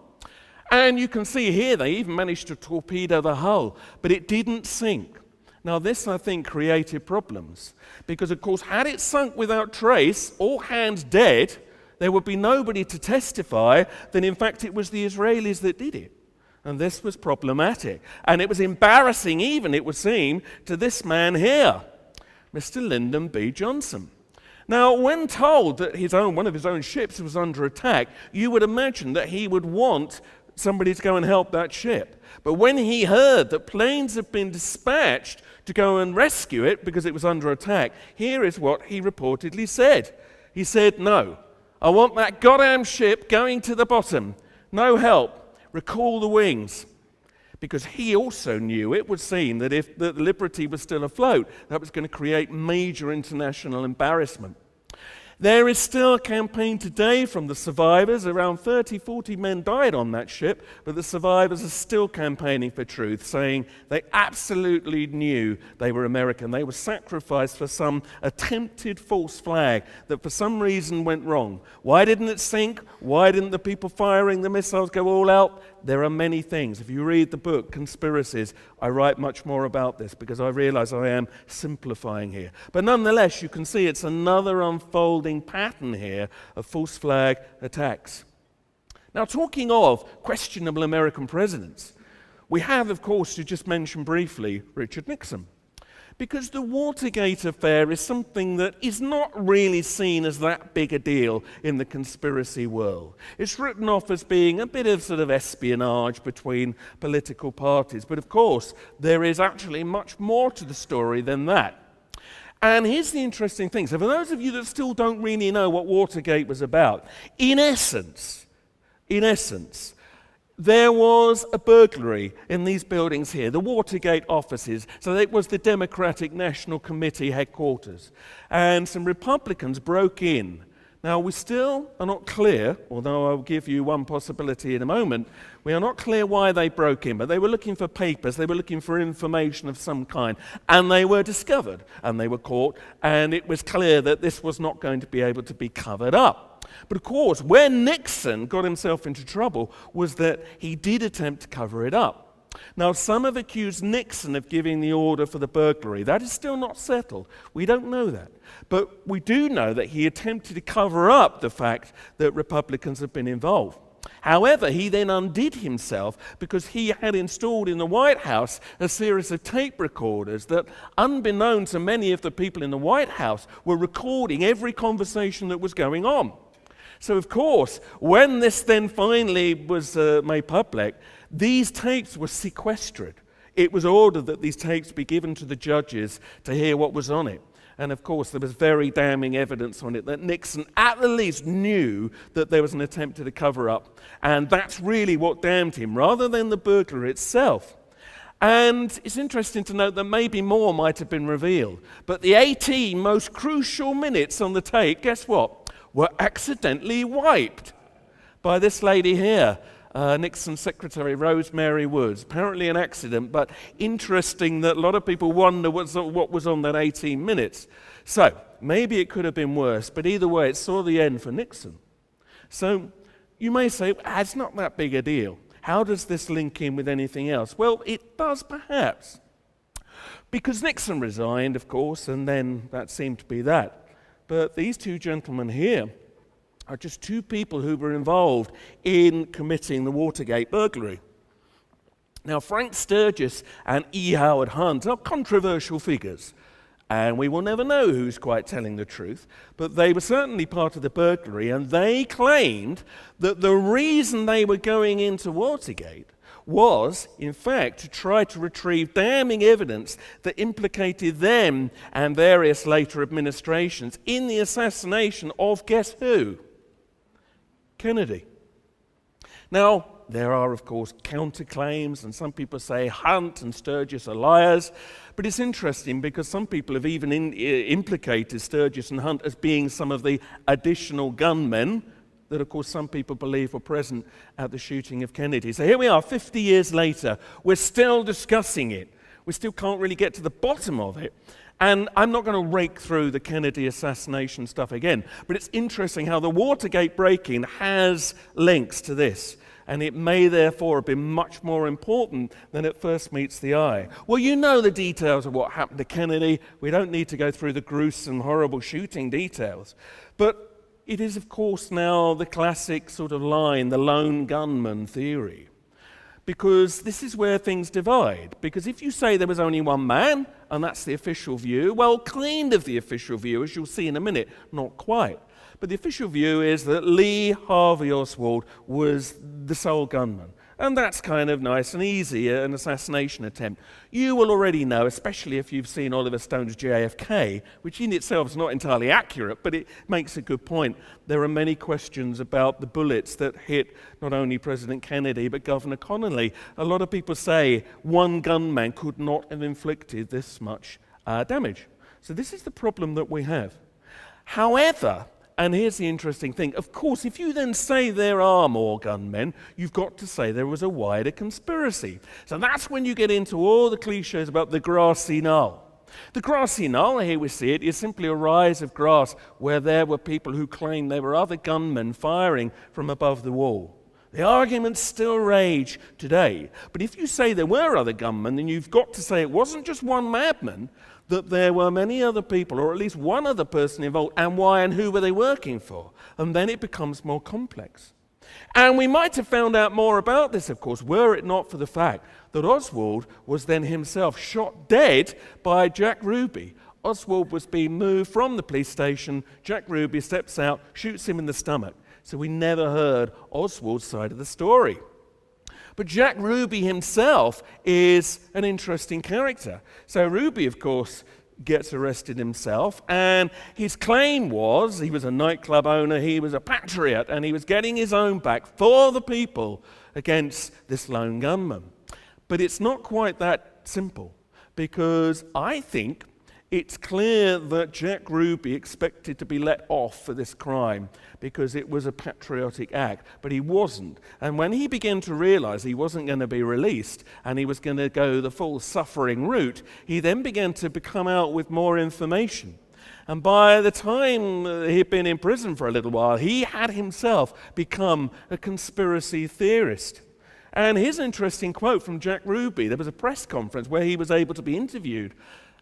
And you can see here they even managed to torpedo the hull, but it didn't sink. Now, this, I think, created problems because, of course, had it sunk without trace, all hands dead, there would be nobody to testify that, in fact, it was the Israelis that did it. And this was problematic. And it was embarrassing, even, it would seem, to this man here. Mr. Lyndon B. Johnson. Now, when told that his own, one of his own ships was under attack, you would imagine that he would want somebody to go and help that ship. But when he heard that planes had been dispatched to go and rescue it because it was under attack, here is what he reportedly said. He said, No, I want that goddamn ship going to the bottom. No help. Recall the wings because he also knew it would seem that if the Liberty was still afloat, that was going to create major international embarrassment. There is still a campaign today from the survivors. Around 30, 40 men died on that ship, but the survivors are still campaigning for truth, saying they absolutely knew they were American. They were sacrificed for some attempted false flag that for some reason went wrong. Why didn't it sink? Why didn't the people firing the missiles go all out? There are many things. If you read the book, Conspiracies, I write much more about this because I realize I am simplifying here. But nonetheless, you can see it's another unfolding pattern here of false flag attacks. Now, talking of questionable American presidents, we have, of course, to just mention briefly Richard Nixon. Because the Watergate affair is something that is not really seen as that big a deal in the conspiracy world. It's written off as being a bit of sort of espionage between political parties. But of course, there is actually much more to the story than that. And here's the interesting thing. So, for those of you that still don't really know what Watergate was about, in essence, in essence, there was a burglary in these buildings here, the Watergate offices. So it was the Democratic National Committee headquarters. And some Republicans broke in. Now, we still are not clear, although I'll give you one possibility in a moment. We are not clear why they broke in, but they were looking for papers, they were looking for information of some kind, and they were discovered, and they were caught, and it was clear that this was not going to be able to be covered up. But of course, where Nixon got himself into trouble was that he did attempt to cover it up. Now, some have accused Nixon of giving the order for the burglary. That is still not settled. We don't know that. But we do know that he attempted to cover up the fact that Republicans have been involved. However, he then undid himself because he had installed in the White House a series of tape recorders that, unbeknown to many of the people in the White House, were recording every conversation that was going on. So, of course, when this then finally was uh, made public, these tapes were sequestered. It was ordered that these tapes be given to the judges to hear what was on it. And of course, there was very damning evidence on it that Nixon at the least knew that there was an attempt to the cover up. And that's really what damned him, rather than the burglar itself. And it's interesting to note that maybe more might have been revealed. But the 18 most crucial minutes on the tape, guess what? Were accidentally wiped by this lady here, uh, Nixon's secretary, Rosemary Woods. Apparently an accident, but interesting that a lot of people wonder what was on that 18 minutes. So maybe it could have been worse, but either way, it saw the end for Nixon. So you may say, ah, it's not that big a deal. How does this link in with anything else? Well, it does perhaps. Because Nixon resigned, of course, and then that seemed to be that. But these two gentlemen here are just two people who were involved in committing the Watergate burglary. Now, Frank Sturgis and E. Howard Hunt are controversial figures, and we will never know who's quite telling the truth, but they were certainly part of the burglary, and they claimed that the reason they were going into Watergate was, in fact, to try to retrieve damning evidence that implicated them and various later administrations in the assassination of guess who? Kennedy. Now, there are, of course, counterclaims, and some people say Hunt and Sturgis are liars. But it's interesting because some people have even in, implicated Sturgis and Hunt as being some of the additional gunmen that, of course, some people believe were present at the shooting of Kennedy. So here we are, 50 years later. We're still discussing it. We still can't really get to the bottom of it. And I'm not going to rake through the Kennedy assassination stuff again, but it's interesting how the Watergate breaking has links to this. And it may therefore have been much more important than it first meets the eye. Well, you know the details of what happened to Kennedy. We don't need to go through the gruesome, horrible shooting details. But it is, of course, now the classic sort of line, the lone gunman theory. Because this is where things divide. Because if you say there was only one man, and that's the official view, well, kind of the official view, as you'll see in a minute, not quite. But the official view is that Lee Harvey Oswald was the sole gunman. And that's kind of nice and easy, an assassination attempt. You will already know, especially if you've seen Oliver Stone's JFK, which in itself is not entirely accurate, but it makes a good point. There are many questions about the bullets that hit not only President Kennedy, but Governor Connolly. A lot of people say one gunman could not have inflicted this much uh, damage. So this is the problem that we have. However, and here's the interesting thing. Of course, if you then say there are more gunmen, you've got to say there was a wider conspiracy. So that's when you get into all the cliches about the grassy knoll. The grassy knoll, here we see it, is simply a rise of grass where there were people who claimed there were other gunmen firing from above the wall. The arguments still rage today. But if you say there were other gunmen, then you've got to say it wasn't just one madman, that there were many other people, or at least one other person involved, and why and who were they working for? And then it becomes more complex. And we might have found out more about this, of course, were it not for the fact that Oswald was then himself shot dead by Jack Ruby. Oswald was being moved from the police station. Jack Ruby steps out, shoots him in the stomach. So we never heard Oswald's side of the story. But Jack Ruby himself is an interesting character. So, Ruby, of course, gets arrested himself, and his claim was he was a nightclub owner, he was a patriot, and he was getting his own back for the people against this lone gunman. But it's not quite that simple, because I think it's clear that Jack Ruby expected to be let off for this crime because it was a patriotic act, but he wasn't. And when he began to realize he wasn't going to be released and he was going to go the full suffering route, he then began to come out with more information. And by the time uh, he'd been in prison for a little while, he had himself become a conspiracy theorist. And an interesting quote from Jack Ruby. There was a press conference where he was able to be interviewed.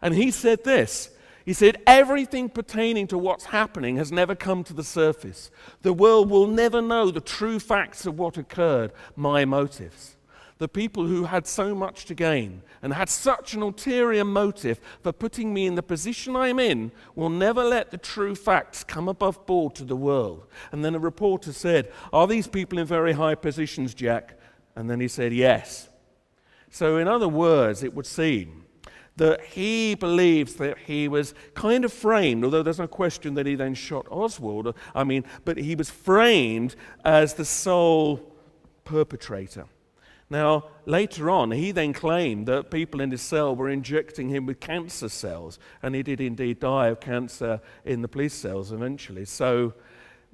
And he said this he said, Everything pertaining to what's happening has never come to the surface. The world will never know the true facts of what occurred, my motives. The people who had so much to gain and had such an ulterior motive for putting me in the position I'm in will never let the true facts come above board to the world. And then a reporter said, Are these people in very high positions, Jack? And then he said, Yes. So, in other words, it would seem that he believes that he was kind of framed, although there's no question that he then shot Oswald. I mean, but he was framed as the sole perpetrator. Now, later on, he then claimed that people in his cell were injecting him with cancer cells, and he did indeed die of cancer in the police cells eventually. So,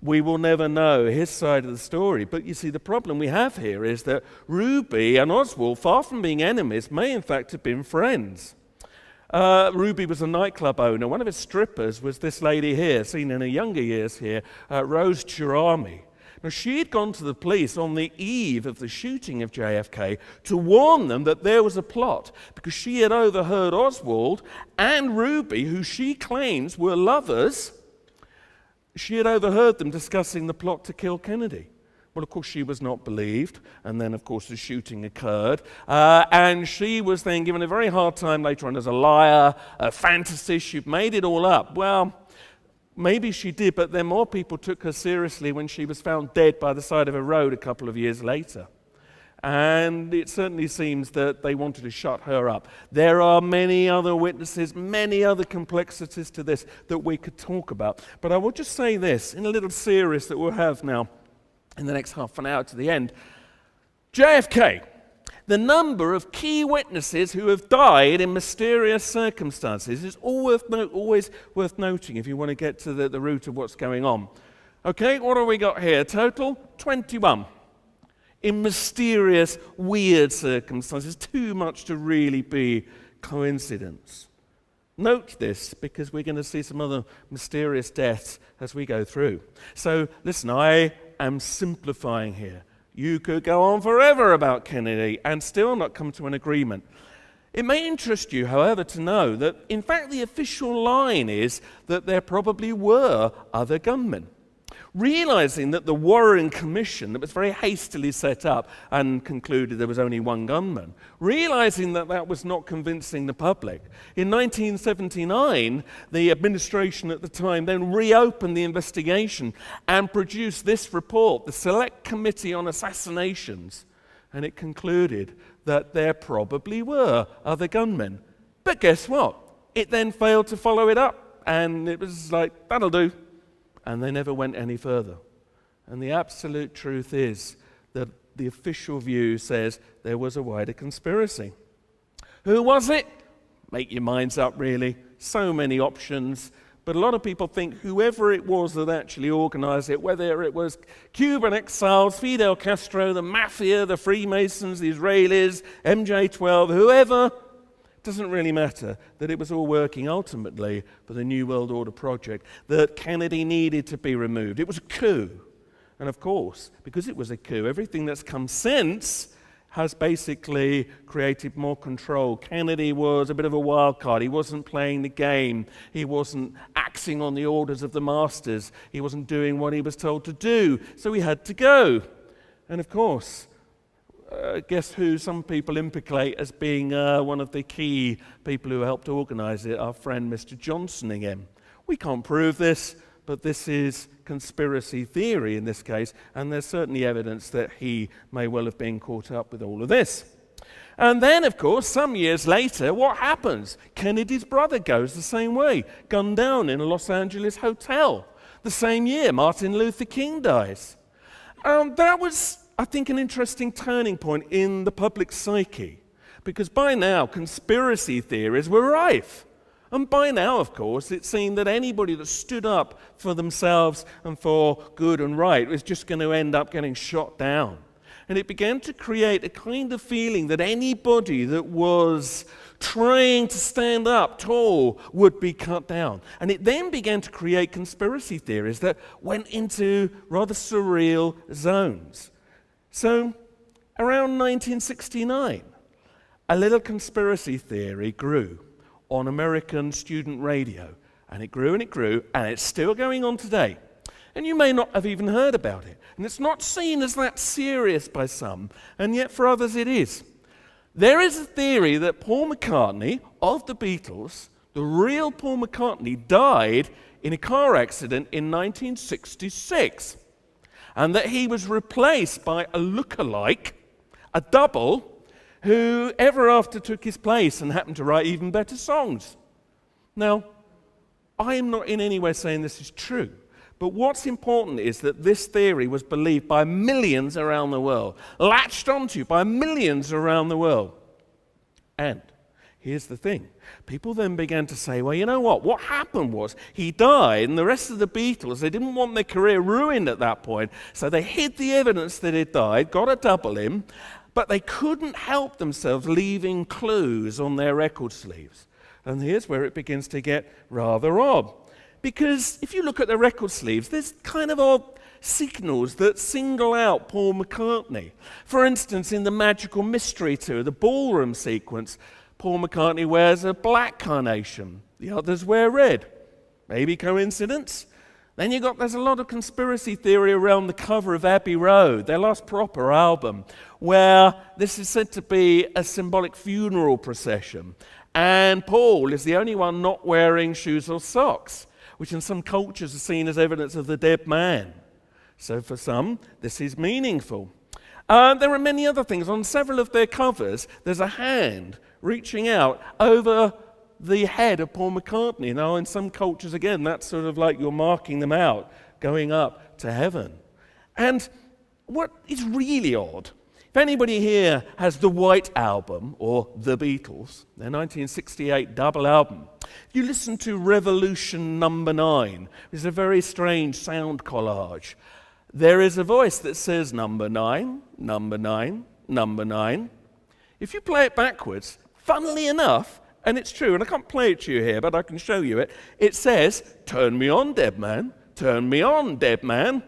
we will never know his side of the story. But you see, the problem we have here is that Ruby and Oswald, far from being enemies, may in fact have been friends. Uh, Ruby was a nightclub owner. One of his strippers was this lady here, seen in her younger years here, uh, Rose Cherami. Now, she had gone to the police on the eve of the shooting of JFK to warn them that there was a plot because she had overheard Oswald and Ruby, who she claims were lovers, she had overheard them discussing the plot to kill Kennedy. Well, of course, she was not believed, and then, of course, the shooting occurred. Uh, and she was then given a very hard time later on as a liar, a fantasy. She made it all up. Well, maybe she did, but then more people took her seriously when she was found dead by the side of a road a couple of years later. And it certainly seems that they wanted to shut her up. There are many other witnesses, many other complexities to this that we could talk about. But I will just say this in a little series that we'll have now in the next half an hour to the end. JFK, the number of key witnesses who have died in mysterious circumstances is always, always worth noting if you want to get to the, the root of what's going on. Okay, what have we got here? Total 21 in mysterious, weird circumstances. Too much to really be coincidence. Note this because we're going to see some other mysterious deaths as we go through. So, listen, I am simplifying here. You could go on forever about Kennedy and still not come to an agreement. It may interest you, however, to know that in fact the official line is that there probably were other gunmen realizing that the Warren Commission, that was very hastily set up and concluded there was only one gunman, realizing that that was not convincing the public, in 1979, the administration at the time then reopened the investigation and produced this report, the Select Committee on Assassinations, and it concluded that there probably were other gunmen. But guess what? It then failed to follow it up, and it was like, that'll do and they never went any further. And the absolute truth is that the official view says there was a wider conspiracy. Who was it? Make your minds up, really. So many options. But a lot of people think whoever it was that actually organized it, whether it was Cuban exiles, Fidel Castro, the mafia, the Freemasons, the Israelis, MJ12, whoever, doesn't really matter that it was all working ultimately for the New World Order project, that Kennedy needed to be removed. It was a coup. And of course, because it was a coup, everything that's come since has basically created more control. Kennedy was a bit of a wild card. He wasn't playing the game. He wasn't acting on the orders of the masters. He wasn't doing what he was told to do. So he had to go. And of course, uh, guess who some people implicate as being uh, one of the key people who helped organize it? Our friend Mr. Johnson again. We can't prove this, but this is conspiracy theory in this case, and there's certainly evidence that he may well have been caught up with all of this. And then, of course, some years later, what happens? Kennedy's brother goes the same way, gunned down in a Los Angeles hotel. The same year, Martin Luther King dies. Um, that was I think, an interesting turning point in the public psyche. Because by now, conspiracy theories were rife. And by now, of course, it seemed that anybody that stood up for themselves and for good and right was just going to end up getting shot down. And it began to create a kind of feeling that anybody that was trying to stand up tall would be cut down. And it then began to create conspiracy theories that went into rather surreal zones. So, around 1969, a little conspiracy theory grew on American student radio. And it grew and it grew, and it's still going on today. And you may not have even heard about it. And it's not seen as that serious by some, and yet for others it is. There is a theory that Paul McCartney of the Beatles, the real Paul McCartney, died in a car accident in 1966 and that he was replaced by a look-alike, a double, who ever after took his place and happened to write even better songs. Now, I am not in any way saying this is true, but what's important is that this theory was believed by millions around the world, latched onto by millions around the world. And Here's the thing. People then began to say, well, you know what? What happened was he died, and the rest of the Beatles, they didn't want their career ruined at that point. So they hid the evidence that he died, got a double him, but they couldn't help themselves leaving clues on their record sleeves. And here's where it begins to get rather odd. Because if you look at the record sleeves, there's kind of odd signals that single out Paul McCartney. For instance, in the Magical Mystery Tour, the ballroom sequence, Paul McCartney wears a black carnation, the others wear red. Maybe coincidence? Then you got there's a lot of conspiracy theory around the cover of Abbey Road, their last proper album, where this is said to be a symbolic funeral procession. And Paul is the only one not wearing shoes or socks, which in some cultures is seen as evidence of the dead man. So for some, this is meaningful. Uh, there are many other things. On several of their covers, there's a hand reaching out over the head of Paul McCartney. Now, in some cultures, again, that's sort of like you're marking them out, going up to heaven. And what is really odd, if anybody here has the White Album or The Beatles, their 1968 double album, you listen to Revolution Number Nine, it's a very strange sound collage. There is a voice that says number nine, number nine, number nine. If you play it backwards, funnily enough, and it's true, and I can't play it to you here, but I can show you it. It says, Turn me on, dead man. Turn me on, dead man.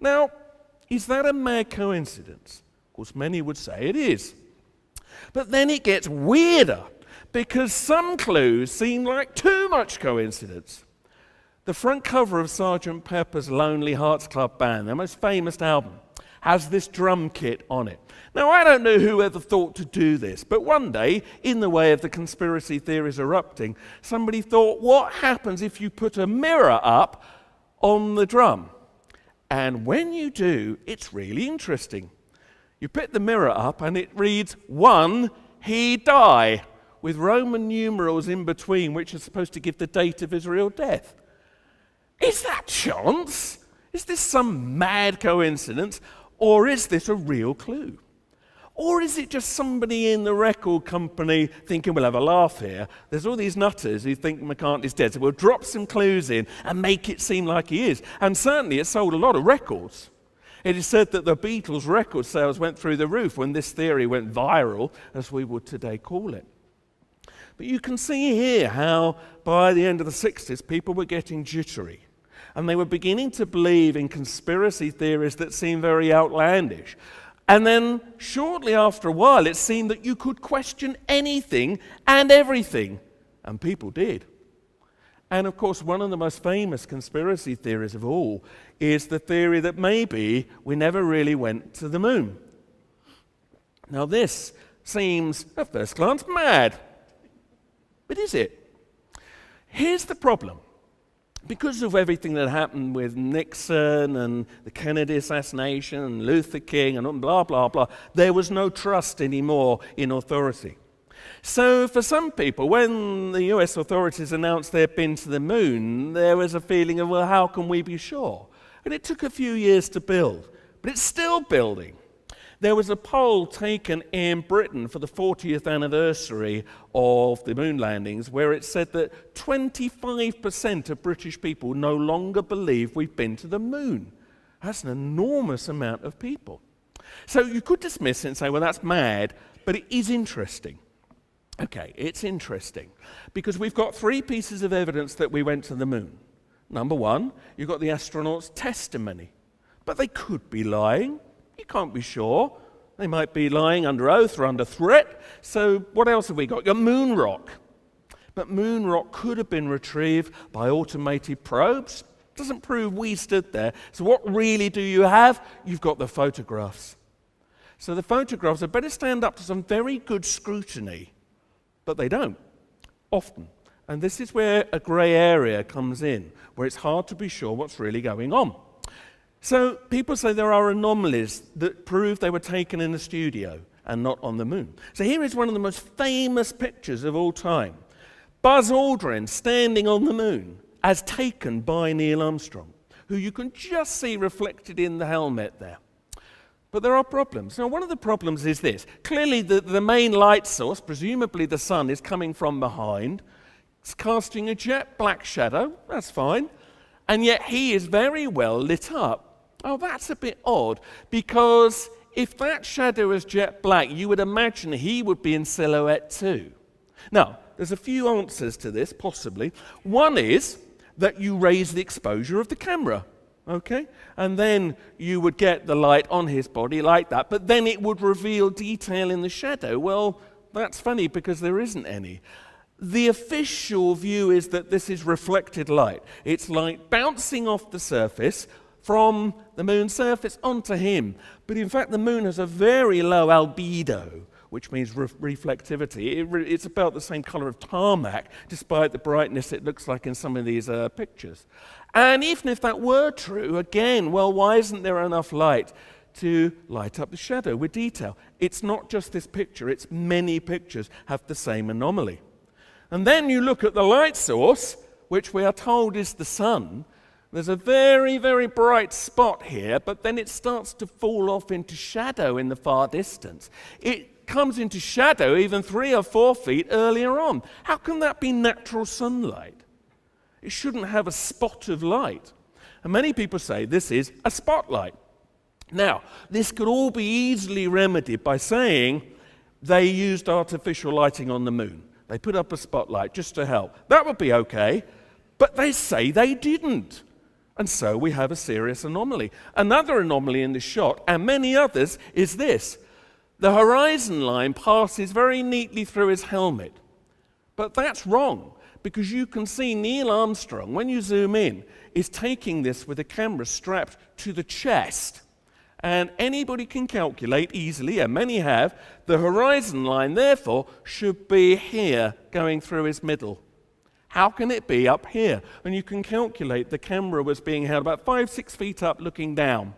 Now, is that a mere coincidence? Of course, many would say it is. But then it gets weirder because some clues seem like too much coincidence. The front cover of Sgt. Pepper's Lonely Hearts Club Band, their most famous album, has this drum kit on it. Now, I don't know who ever thought to do this, but one day, in the way of the conspiracy theories erupting, somebody thought, what happens if you put a mirror up on the drum? And when you do, it's really interesting. You put the mirror up and it reads, One, he die, with Roman numerals in between, which are supposed to give the date of his real death. Is that chance? Is this some mad coincidence? Or is this a real clue? Or is it just somebody in the record company thinking, we'll have a laugh here? There's all these nutters who think McCartney's dead, so we'll drop some clues in and make it seem like he is. And certainly it sold a lot of records. It is said that the Beatles' record sales went through the roof when this theory went viral, as we would today call it. But you can see here how by the end of the 60s, people were getting jittery. And they were beginning to believe in conspiracy theories that seemed very outlandish. And then, shortly after a while, it seemed that you could question anything and everything. And people did. And of course, one of the most famous conspiracy theories of all is the theory that maybe we never really went to the moon. Now, this seems at first glance mad. But is it? Here's the problem because of everything that happened with Nixon and the Kennedy assassination and Luther King and blah, blah, blah, there was no trust anymore in authority. So, for some people, when the US authorities announced they'd been to the moon, there was a feeling of, well, how can we be sure? And it took a few years to build, but it's still building. There was a poll taken in Britain for the 40th anniversary of the moon landings where it said that 25% of British people no longer believe we've been to the moon. That's an enormous amount of people. So you could dismiss it and say, well, that's mad, but it is interesting. Okay, it's interesting because we've got three pieces of evidence that we went to the moon. Number one, you've got the astronauts' testimony, but they could be lying. You can't be sure. They might be lying under oath or under threat. So, what else have we got? Your moon rock. But moon rock could have been retrieved by automated probes. Doesn't prove we stood there. So, what really do you have? You've got the photographs. So, the photographs are better stand up to some very good scrutiny, but they don't, often. And this is where a grey area comes in, where it's hard to be sure what's really going on. So people say there are anomalies that prove they were taken in the studio and not on the moon. So here is one of the most famous pictures of all time Buzz Aldrin standing on the moon as taken by Neil Armstrong, who you can just see reflected in the helmet there. But there are problems. Now, one of the problems is this clearly, the, the main light source, presumably the sun, is coming from behind. It's casting a jet black shadow. That's fine. And yet, he is very well lit up. Oh, that's a bit odd because if that shadow is jet black, you would imagine he would be in silhouette too. Now, there's a few answers to this, possibly. One is that you raise the exposure of the camera, okay? And then you would get the light on his body like that, but then it would reveal detail in the shadow. Well, that's funny because there isn't any. The official view is that this is reflected light. It's light bouncing off the surface from the moon's surface onto him. But in fact, the moon has a very low albedo, which means re- reflectivity. It re- it's about the same color of tarmac, despite the brightness it looks like in some of these uh, pictures. And even if that were true, again, well, why isn't there enough light to light up the shadow with detail? It's not just this picture, it's many pictures have the same anomaly. And then you look at the light source, which we are told is the sun. There's a very, very bright spot here, but then it starts to fall off into shadow in the far distance. It comes into shadow even three or four feet earlier on. How can that be natural sunlight? It shouldn't have a spot of light. And many people say this is a spotlight. Now, this could all be easily remedied by saying they used artificial lighting on the moon. They put up a spotlight just to help. That would be okay, but they say they didn't. And so we have a serious anomaly. Another anomaly in the shot, and many others, is this the horizon line passes very neatly through his helmet. But that's wrong because you can see Neil Armstrong, when you zoom in, is taking this with a camera strapped to the chest. And anybody can calculate easily, and many have, the horizon line, therefore, should be here going through his middle. How can it be up here? And you can calculate the camera was being held about five, six feet up looking down,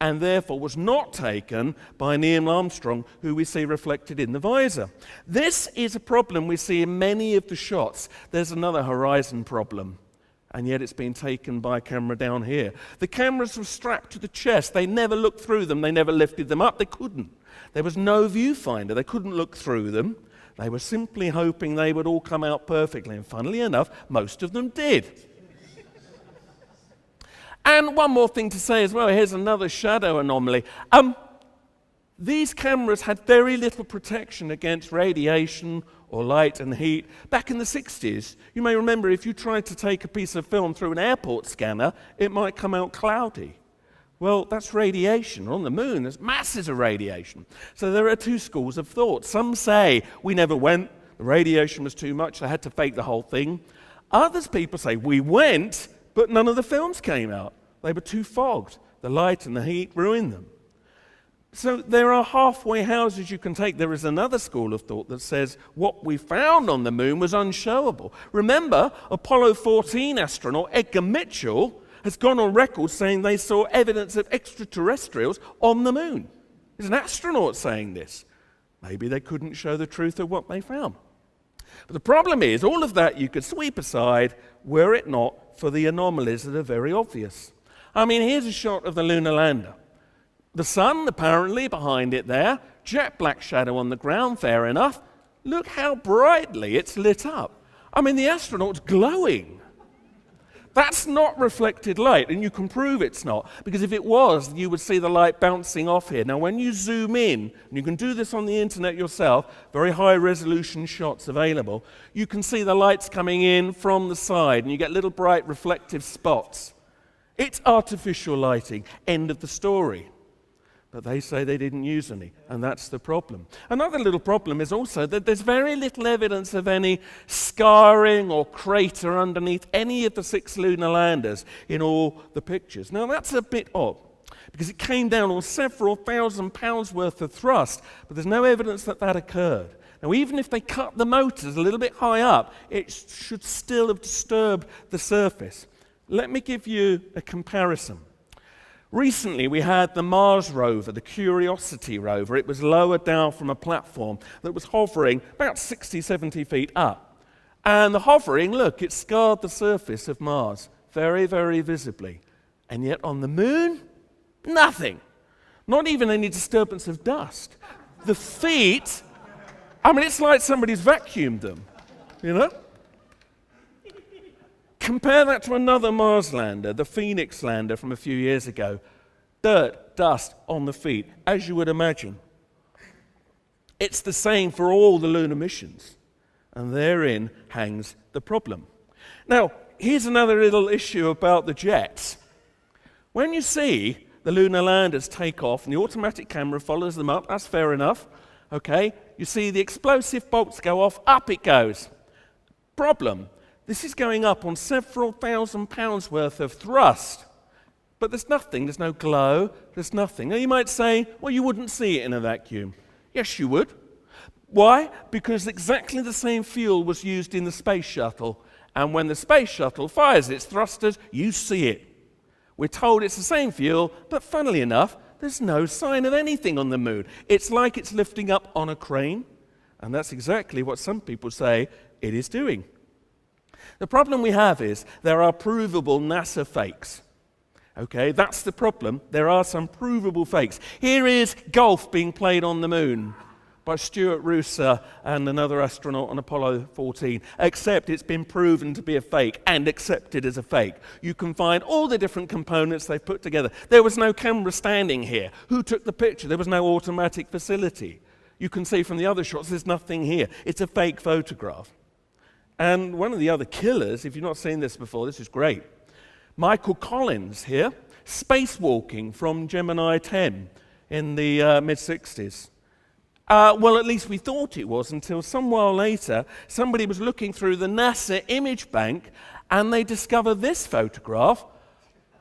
and therefore was not taken by Neil Armstrong, who we see reflected in the visor. This is a problem we see in many of the shots. There's another horizon problem and yet it's been taken by a camera down here. The cameras were strapped to the chest. They never looked through them, they never lifted them up. They couldn't. There was no viewfinder, they couldn't look through them. They were simply hoping they would all come out perfectly, and funnily enough, most of them did. and one more thing to say as well here's another shadow anomaly. Um, these cameras had very little protection against radiation or light and heat. Back in the 60s, you may remember if you tried to take a piece of film through an airport scanner, it might come out cloudy. Well, that's radiation. On the moon, there's masses of radiation. So there are two schools of thought. Some say we never went, the radiation was too much, they had to fake the whole thing. Others people say we went, but none of the films came out. They were too fogged. The light and the heat ruined them. So there are halfway houses you can take. There is another school of thought that says what we found on the moon was unshowable. Remember, Apollo 14 astronaut Edgar Mitchell has gone on record saying they saw evidence of extraterrestrials on the moon. There's an astronaut saying this. Maybe they couldn't show the truth of what they found. But the problem is, all of that you could sweep aside were it not for the anomalies that are very obvious. I mean, here's a shot of the lunar lander. The sun, apparently, behind it there, jet black shadow on the ground, fair enough. Look how brightly it's lit up. I mean, the astronaut's glowing. That's not reflected light, and you can prove it's not, because if it was, you would see the light bouncing off here. Now, when you zoom in, and you can do this on the internet yourself, very high resolution shots available, you can see the lights coming in from the side, and you get little bright reflective spots. It's artificial lighting. End of the story. But they say they didn't use any, and that's the problem. Another little problem is also that there's very little evidence of any scarring or crater underneath any of the six lunar landers in all the pictures. Now, that's a bit odd because it came down on several thousand pounds worth of thrust, but there's no evidence that that occurred. Now, even if they cut the motors a little bit high up, it should still have disturbed the surface. Let me give you a comparison. Recently, we had the Mars rover, the Curiosity rover. It was lowered down from a platform that was hovering about 60, 70 feet up. And the hovering, look, it scarred the surface of Mars very, very visibly. And yet on the moon, nothing. Not even any disturbance of dust. The feet, I mean, it's like somebody's vacuumed them, you know? Compare that to another Mars lander, the Phoenix lander from a few years ago. Dirt, dust on the feet, as you would imagine. It's the same for all the lunar missions, and therein hangs the problem. Now, here's another little issue about the jets. When you see the lunar landers take off and the automatic camera follows them up, that's fair enough. Okay, you see the explosive bolts go off, up it goes. Problem this is going up on several thousand pounds worth of thrust. But there's nothing, there's no glow, there's nothing. Now you might say, well, you wouldn't see it in a vacuum. Yes, you would. Why? Because exactly the same fuel was used in the space shuttle. And when the space shuttle fires its thrusters, you see it. We're told it's the same fuel, but funnily enough, there's no sign of anything on the moon. It's like it's lifting up on a crane. And that's exactly what some people say it is doing. The problem we have is there are provable NASA fakes. Okay, that's the problem. There are some provable fakes. Here is golf being played on the moon by Stuart Roosa and another astronaut on Apollo 14, except it's been proven to be a fake and accepted as a fake. You can find all the different components they've put together. There was no camera standing here. Who took the picture? There was no automatic facility. You can see from the other shots there's nothing here. It's a fake photograph. And one of the other killers, if you've not seen this before, this is great. Michael Collins here, spacewalking from Gemini 10 in the uh, mid 60s. Uh, well, at least we thought it was until some while later, somebody was looking through the NASA image bank and they discovered this photograph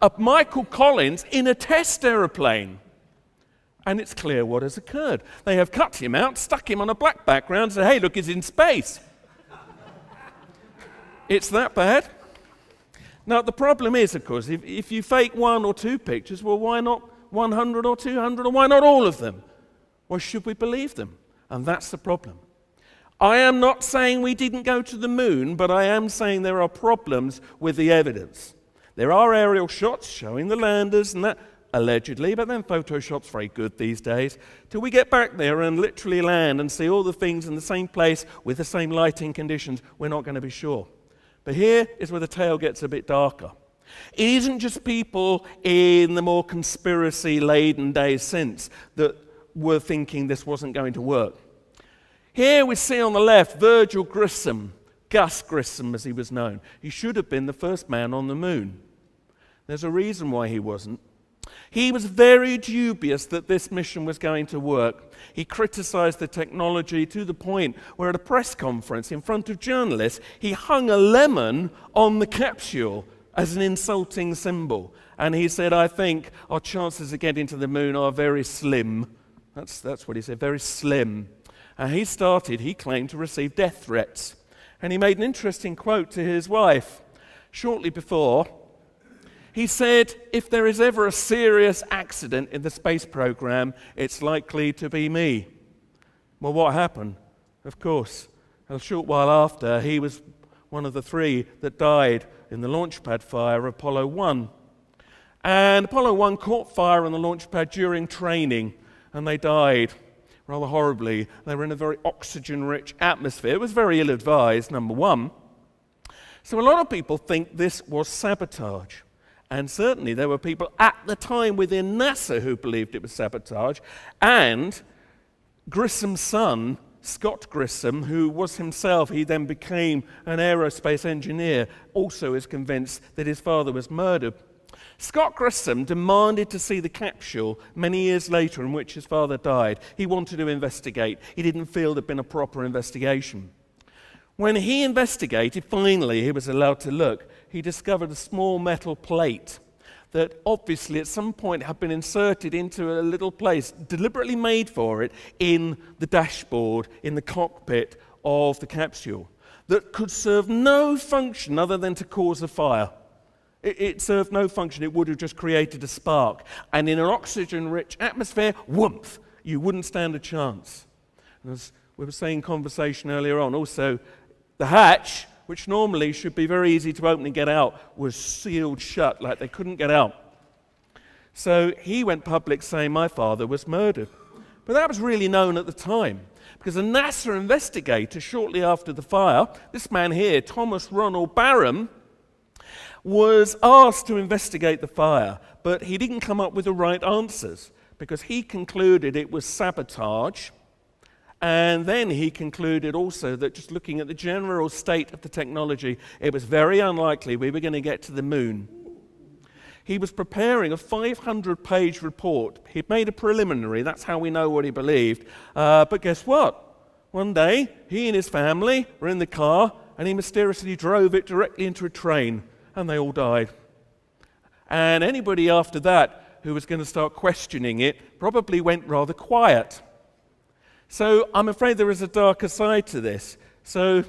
of Michael Collins in a test aeroplane. And it's clear what has occurred. They have cut him out, stuck him on a black background, and said, hey, look, he's in space. It's that bad. Now, the problem is, of course, if, if you fake one or two pictures, well, why not 100 or 200, or why not all of them? Why should we believe them? And that's the problem. I am not saying we didn't go to the moon, but I am saying there are problems with the evidence. There are aerial shots showing the landers and that, allegedly, but then Photoshop's very good these days. Till we get back there and literally land and see all the things in the same place with the same lighting conditions, we're not going to be sure. But here is where the tale gets a bit darker. It isn't just people in the more conspiracy laden days since that were thinking this wasn't going to work. Here we see on the left Virgil Grissom, Gus Grissom as he was known. He should have been the first man on the moon. There's a reason why he wasn't. He was very dubious that this mission was going to work. He criticized the technology to the point where, at a press conference in front of journalists, he hung a lemon on the capsule as an insulting symbol. And he said, I think our chances of getting to the moon are very slim. That's, that's what he said, very slim. And he started, he claimed to receive death threats. And he made an interesting quote to his wife shortly before he said, if there is ever a serious accident in the space program, it's likely to be me. Well, what happened? Of course, a short while after, he was one of the three that died in the launch pad fire of Apollo 1. And Apollo 1 caught fire on the launch pad during training, and they died rather horribly. They were in a very oxygen rich atmosphere. It was very ill advised, number one. So a lot of people think this was sabotage. And certainly there were people at the time within NASA who believed it was sabotage. And Grissom's son, Scott Grissom, who was himself, he then became an aerospace engineer, also is convinced that his father was murdered. Scott Grissom demanded to see the capsule many years later in which his father died. He wanted to investigate. He didn't feel there'd been a proper investigation. When he investigated, finally, he was allowed to look he discovered a small metal plate that obviously at some point had been inserted into a little place deliberately made for it in the dashboard, in the cockpit of the capsule, that could serve no function other than to cause a fire. It, it served no function, it would have just created a spark. And in an oxygen rich atmosphere, whoomph, you wouldn't stand a chance. as we were saying conversation earlier on, also, the hatch which normally should be very easy to open and get out, was sealed shut, like they couldn't get out. So he went public saying, My father was murdered. But that was really known at the time. Because a NASA investigator, shortly after the fire, this man here, Thomas Ronald Baron, was asked to investigate the fire, but he didn't come up with the right answers because he concluded it was sabotage and then he concluded also that just looking at the general state of the technology, it was very unlikely we were going to get to the moon. He was preparing a 500 page report. He'd made a preliminary, that's how we know what he believed. Uh, but guess what? One day, he and his family were in the car and he mysteriously drove it directly into a train, and they all died. And anybody after that who was going to start questioning it probably went rather quiet. So I'm afraid there is a darker side to this. So,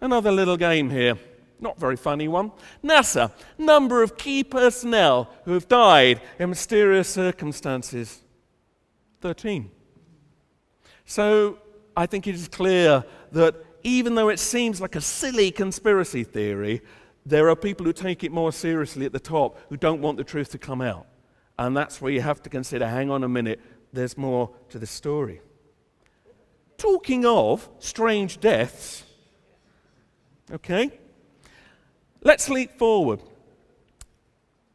another little game here. Not very funny one. NASA, number of key personnel who have died in mysterious circumstances 13. So, I think it is clear that even though it seems like a silly conspiracy theory, there are people who take it more seriously at the top who don't want the truth to come out. And that's where you have to consider hang on a minute, there's more to the story. Talking of strange deaths, okay, let's leap forward.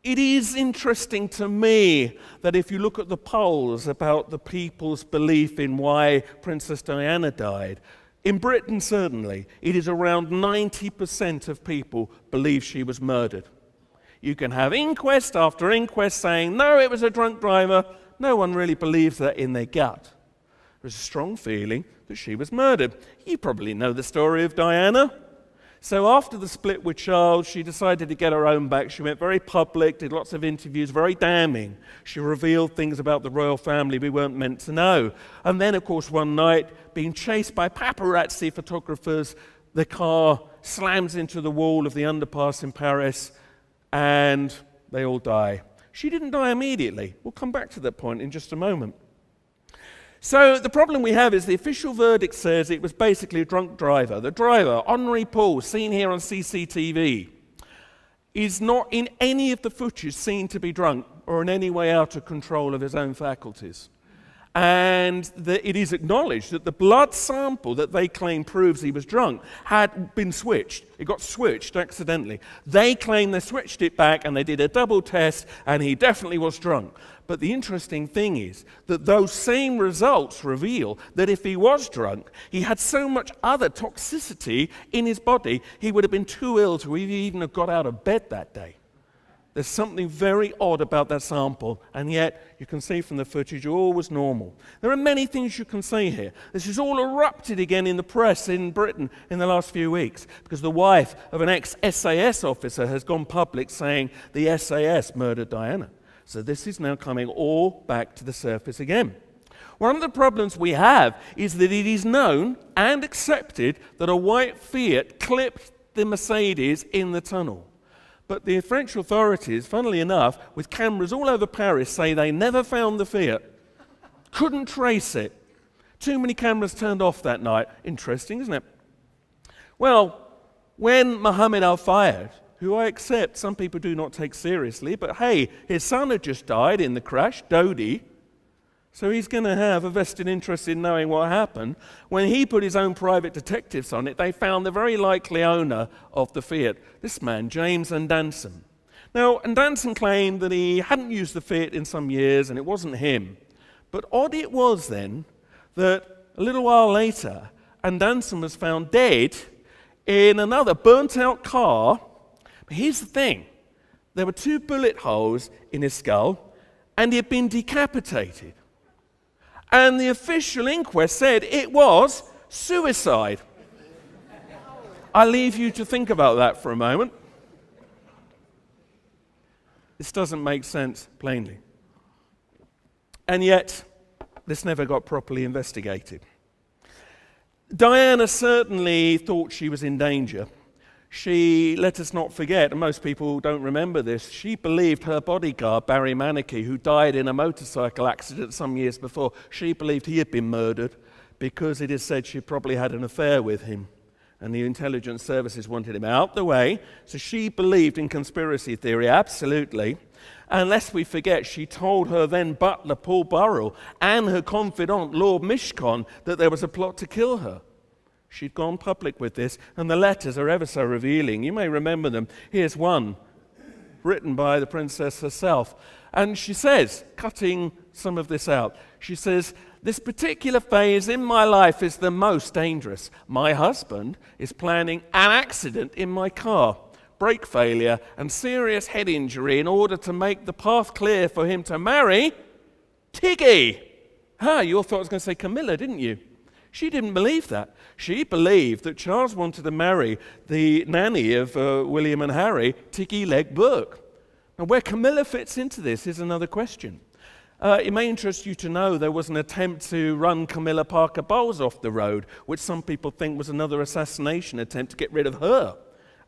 It is interesting to me that if you look at the polls about the people's belief in why Princess Diana died, in Britain certainly, it is around 90% of people believe she was murdered. You can have inquest after inquest saying, no, it was a drunk driver. No one really believes that in their gut. There's a strong feeling that she was murdered. You probably know the story of Diana. So after the split with Charles, she decided to get her own back. She went very public, did lots of interviews, very damning. She revealed things about the royal family we weren't meant to know. And then, of course, one night, being chased by paparazzi photographers, the car slams into the wall of the underpass in Paris, and they all die. She didn't die immediately. We'll come back to that point in just a moment. So the problem we have is the official verdict says it was basically a drunk driver. The driver, Henri Paul, seen here on CCTV, is not in any of the footage seen to be drunk or in any way out of control of his own faculties. And the, it is acknowledged that the blood sample that they claim proves he was drunk had been switched. It got switched accidentally. They claim they switched it back and they did a double test and he definitely was drunk. But the interesting thing is that those same results reveal that if he was drunk, he had so much other toxicity in his body, he would have been too ill to even have got out of bed that day. There's something very odd about that sample, and yet you can see from the footage all was normal. There are many things you can see here. This has all erupted again in the press in Britain in the last few weeks because the wife of an ex SAS officer has gone public saying the SAS murdered Diana. So this is now coming all back to the surface again. One of the problems we have is that it is known and accepted that a white Fiat clipped the Mercedes in the tunnel. But the French authorities, funnily enough, with cameras all over Paris, say they never found the Fiat. Couldn't trace it. Too many cameras turned off that night. Interesting, isn't it? Well, when Mohammed Al Fayed who I accept some people do not take seriously, but hey, his son had just died in the crash, Dodi. So he's going to have a vested interest in knowing what happened. When he put his own private detectives on it, they found the very likely owner of the Fiat, this man, James Andanson. Now, Andanson claimed that he hadn't used the Fiat in some years and it wasn't him. But odd it was then that a little while later, Andanson was found dead in another burnt out car but here's the thing there were two bullet holes in his skull, and he had been decapitated. And the official inquest said it was suicide. I leave you to think about that for a moment. This doesn't make sense plainly. And yet, this never got properly investigated. Diana certainly thought she was in danger she, let us not forget, and most people don't remember this, she believed her bodyguard, Barry Mannakee, who died in a motorcycle accident some years before, she believed he had been murdered because it is said she probably had an affair with him. And the intelligence services wanted him out the way. So she believed in conspiracy theory, absolutely. Unless we forget, she told her then butler, Paul Burrell, and her confidant, Lord Mishcon, that there was a plot to kill her. She'd gone public with this, and the letters are ever so revealing. You may remember them. Here's one written by the princess herself. And she says, cutting some of this out, she says, This particular phase in my life is the most dangerous. My husband is planning an accident in my car, brake failure, and serious head injury in order to make the path clear for him to marry Tiggy. Ah, you all thought I was going to say Camilla, didn't you? She didn't believe that. She believed that Charles wanted to marry the nanny of uh, William and Harry, Tiggy Legge-Bourke. Now, where Camilla fits into this is another question. Uh, it may interest you to know there was an attempt to run Camilla Parker Bowles off the road, which some people think was another assassination attempt to get rid of her.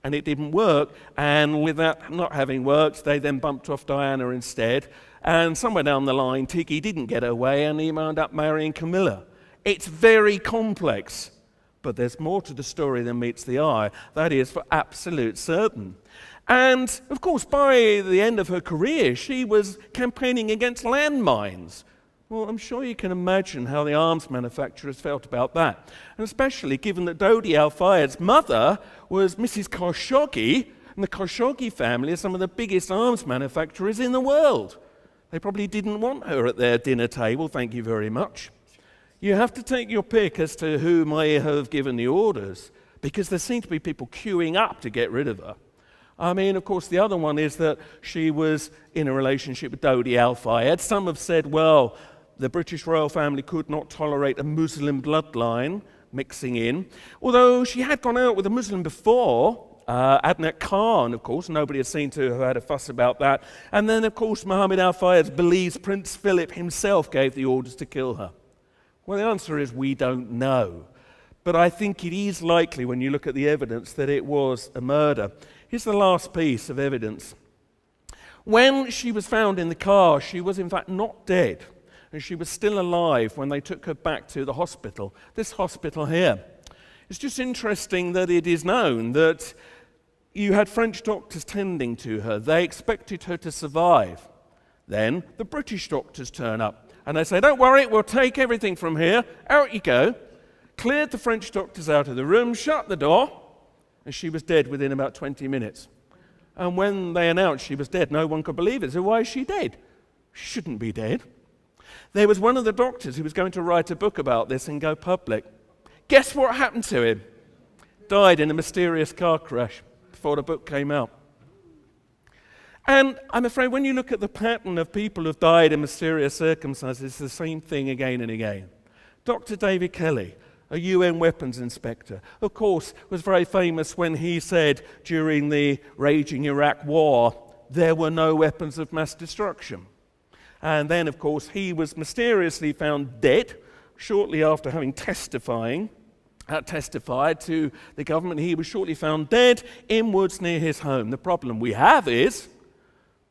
And it didn't work. And with that not having worked, they then bumped off Diana instead. And somewhere down the line, Tiggy didn't get her way and he wound up marrying Camilla. It's very complex, but there's more to the story than meets the eye. That is for absolute certain. And of course, by the end of her career, she was campaigning against landmines. Well, I'm sure you can imagine how the arms manufacturers felt about that. And especially given that Dodi Al Fayed's mother was Mrs. Khashoggi, and the Khashoggi family are some of the biggest arms manufacturers in the world. They probably didn't want her at their dinner table, thank you very much. You have to take your pick as to who may have given the orders, because there seem to be people queuing up to get rid of her. I mean, of course, the other one is that she was in a relationship with Dodi Al Fayed. Some have said, well, the British royal family could not tolerate a Muslim bloodline mixing in. Although she had gone out with a Muslim before, uh, Khan, of course, nobody has seen to have had a fuss about that. And then, of course, Mohammed Al Fayed believes Prince Philip himself gave the orders to kill her. Well, the answer is we don't know. But I think it is likely, when you look at the evidence, that it was a murder. Here's the last piece of evidence. When she was found in the car, she was in fact not dead, and she was still alive when they took her back to the hospital. This hospital here. It's just interesting that it is known that you had French doctors tending to her. They expected her to survive. Then the British doctors turn up and they say, Don't worry, we'll take everything from here. Out you go. Cleared the French doctors out of the room, shut the door, and she was dead within about 20 minutes. And when they announced she was dead, no one could believe it. So, why is she dead? She shouldn't be dead. There was one of the doctors who was going to write a book about this and go public. Guess what happened to him? Died in a mysterious car crash before the book came out. And I'm afraid when you look at the pattern of people who've died in mysterious circumstances, it's the same thing again and again. Dr. David Kelly, a UN weapons inspector, of course, was very famous when he said during the raging Iraq war, there were no weapons of mass destruction. And then, of course, he was mysteriously found dead shortly after having testifying uh, testified to the government he was shortly found dead in woods near his home. The problem we have is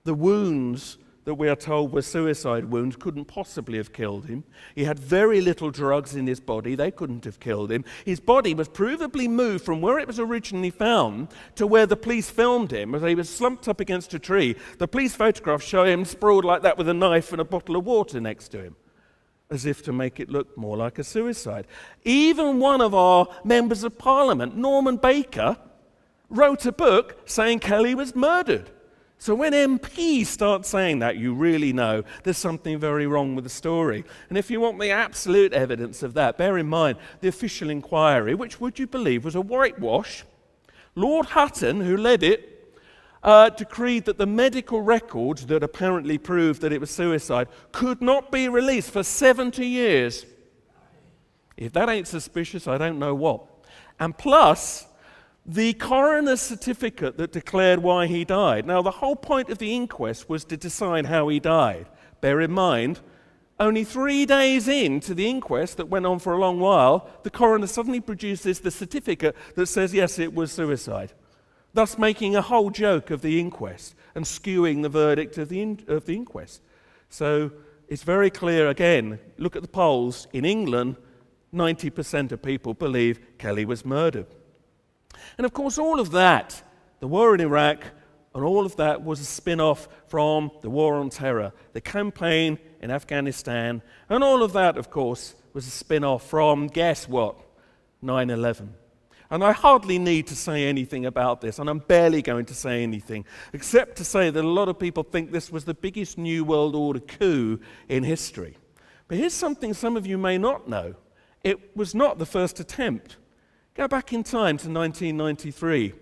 the wounds that we are told were suicide wounds couldn't possibly have killed him. He had very little drugs in his body, they couldn't have killed him. His body was provably moved from where it was originally found to where the police filmed him, as he was slumped up against a tree. The police photographs show him sprawled like that with a knife and a bottle of water next to him as if to make it look more like a suicide. Even one of our members of parliament, Norman Baker, wrote a book saying Kelly was murdered. So when MPs start saying that, you really know there's something very wrong with the story. And if you want the absolute evidence of that, bear in mind the official inquiry, which would you believe was a whitewash. Lord Hutton, who led it, uh, decreed that the medical records that apparently proved that it was suicide could not be released for 70 years. If that ain't suspicious, I don't know what. And plus, the coroner's certificate that declared why he died. Now, the whole point of the inquest was to decide how he died. Bear in mind, only three days into the inquest that went on for a long while, the coroner suddenly produces the certificate that says, yes, it was suicide thus making a whole joke of the inquest and skewing the verdict of the, in, of the inquest. So it's very clear again look at the polls. In England, 90% of people believe Kelly was murdered. And of course, all of that, the war in Iraq, and all of that was a spin off from the war on terror, the campaign in Afghanistan, and all of that, of course, was a spin off from, guess what? 9 11. And I hardly need to say anything about this, and I'm barely going to say anything, except to say that a lot of people think this was the biggest New World Order coup in history. But here's something some of you may not know it was not the first attempt. Go back in time to 1993.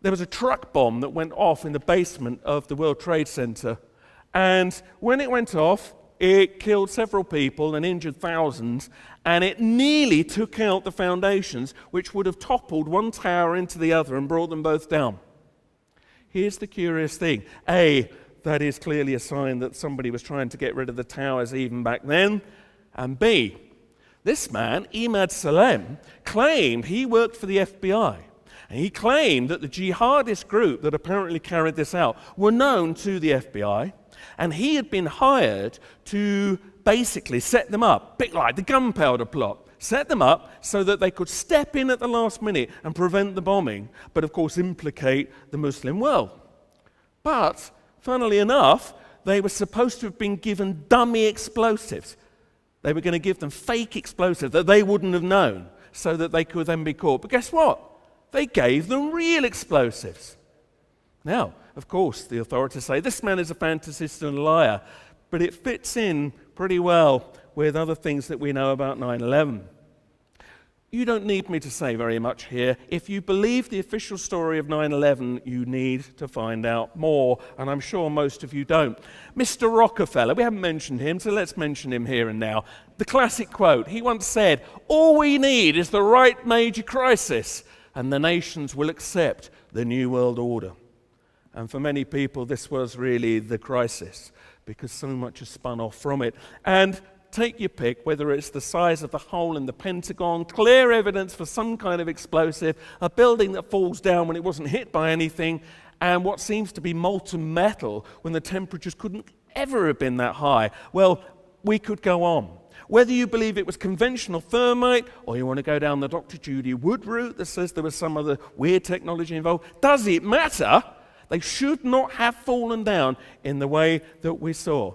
There was a truck bomb that went off in the basement of the World Trade Center. And when it went off, It killed several people and injured thousands, and it nearly took out the foundations, which would have toppled one tower into the other and brought them both down. Here's the curious thing A, that is clearly a sign that somebody was trying to get rid of the towers even back then. And B, this man, Emad Salem, claimed he worked for the FBI. And he claimed that the jihadist group that apparently carried this out were known to the FBI and he had been hired to basically set them up, bit like the gunpowder plot, set them up so that they could step in at the last minute and prevent the bombing, but of course implicate the Muslim world. But, funnily enough, they were supposed to have been given dummy explosives. They were going to give them fake explosives that they wouldn't have known so that they could then be caught. But guess what? They gave them real explosives. Now, of course, the authorities say this man is a fantasist and a liar, but it fits in pretty well with other things that we know about 9 11. You don't need me to say very much here. If you believe the official story of 9 11, you need to find out more, and I'm sure most of you don't. Mr. Rockefeller, we haven't mentioned him, so let's mention him here and now. The classic quote he once said, All we need is the right major crisis, and the nations will accept the New World Order. And for many people, this was really the crisis because so much has spun off from it. And take your pick, whether it's the size of the hole in the Pentagon, clear evidence for some kind of explosive, a building that falls down when it wasn't hit by anything, and what seems to be molten metal when the temperatures couldn't ever have been that high. Well, we could go on. Whether you believe it was conventional thermite or you want to go down the Dr. Judy Wood route that says there was some other weird technology involved, does it matter? They should not have fallen down in the way that we saw.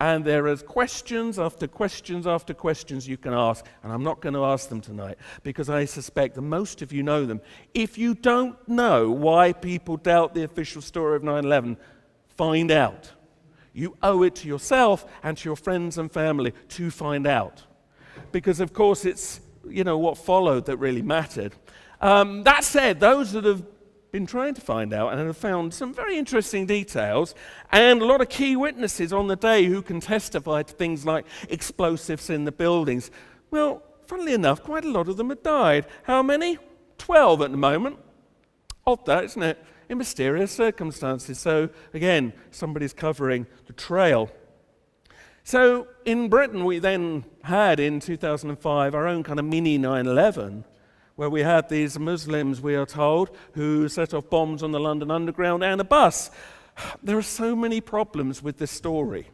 And there is questions after questions after questions you can ask, and I'm not going to ask them tonight because I suspect that most of you know them. If you don't know why people doubt the official story of 9 11, find out. You owe it to yourself and to your friends and family to find out. Because, of course, it's you know what followed that really mattered. Um, that said, those that have been trying to find out and have found some very interesting details and a lot of key witnesses on the day who can testify to things like explosives in the buildings. Well, funnily enough, quite a lot of them have died. How many? Twelve at the moment. Odd that, isn't it? In mysterious circumstances. So, again, somebody's covering the trail. So, in Britain, we then had in 2005 our own kind of mini 9 11 where we had these Muslims, we are told, who set off bombs on the London Underground and a bus. There are so many problems with this story.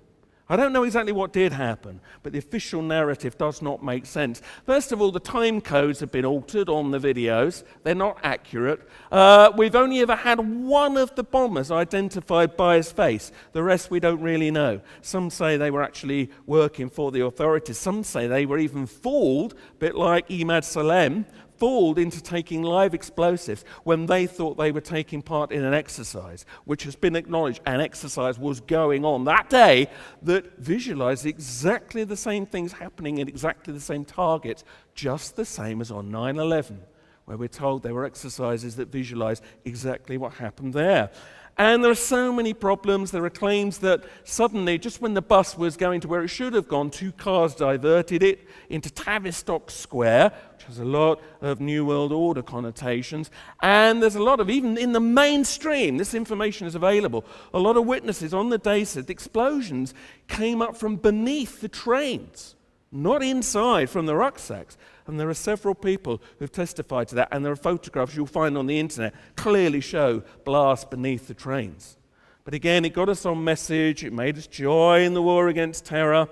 I don't know exactly what did happen, but the official narrative does not make sense. First of all, the time codes have been altered on the videos. They're not accurate. Uh, we've only ever had one of the bombers identified by his face. The rest we don't really know. Some say they were actually working for the authorities. Some say they were even fooled, a bit like Emad Salem, fooled into taking live explosives when they thought they were taking part in an exercise, which has been acknowledged an exercise was going on that day that visualized exactly the same things happening in exactly the same targets, just the same as on 9 11, where we're told there were exercises that visualized exactly what happened there. And there are so many problems. There are claims that suddenly, just when the bus was going to where it should have gone, two cars diverted it into Tavistock Square, which has a lot of New World Order connotations. And there's a lot of, even in the mainstream, this information is available. A lot of witnesses on the day said the explosions came up from beneath the trains, not inside from the rucksacks. And there are several people who've testified to that, and there are photographs you'll find on the internet clearly show blasts beneath the trains. But again, it got us on message, it made us joy in the war against terror.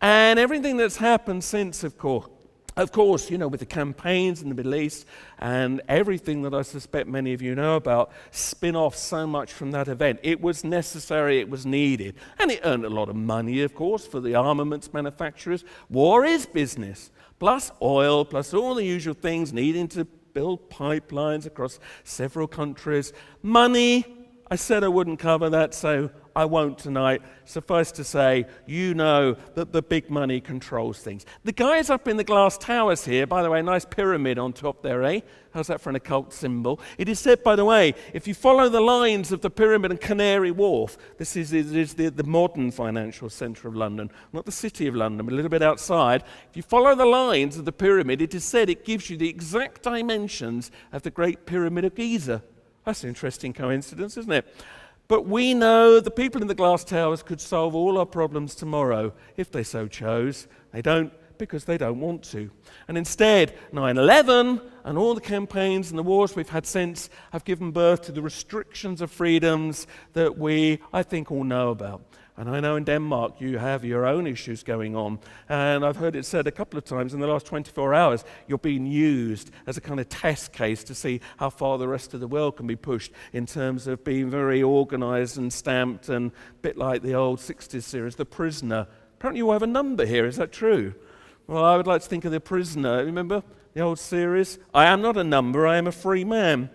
And everything that's happened since, of course, of course, you know, with the campaigns in the Middle East and everything that I suspect many of you know about, spin off so much from that event. It was necessary, it was needed. And it earned a lot of money, of course, for the armaments manufacturers. War is business plus oil, plus all the usual things needing to build pipelines across several countries. Money, I said I wouldn't cover that, so I won't tonight. Suffice to say, you know that the big money controls things. The guys up in the glass towers here, by the way, nice pyramid on top there, eh? How's that for an occult symbol? It is said, by the way, if you follow the lines of the pyramid and Canary Wharf, this is, is the, the modern financial centre of London, not the city of London, but a little bit outside. If you follow the lines of the pyramid, it is said it gives you the exact dimensions of the Great Pyramid of Giza. That's an interesting coincidence, isn't it? But we know the people in the glass towers could solve all our problems tomorrow if they so chose. They don't because they don't want to. And instead, 9 11 and all the campaigns and the wars we've had since have given birth to the restrictions of freedoms that we, I think, all know about. And I know in Denmark you have your own issues going on. And I've heard it said a couple of times in the last 24 hours you're being used as a kind of test case to see how far the rest of the world can be pushed in terms of being very organized and stamped and a bit like the old 60s series, The Prisoner. Apparently you have a number here, is that true? Well, I would like to think of The Prisoner. Remember the old series? I am not a number, I am a free man.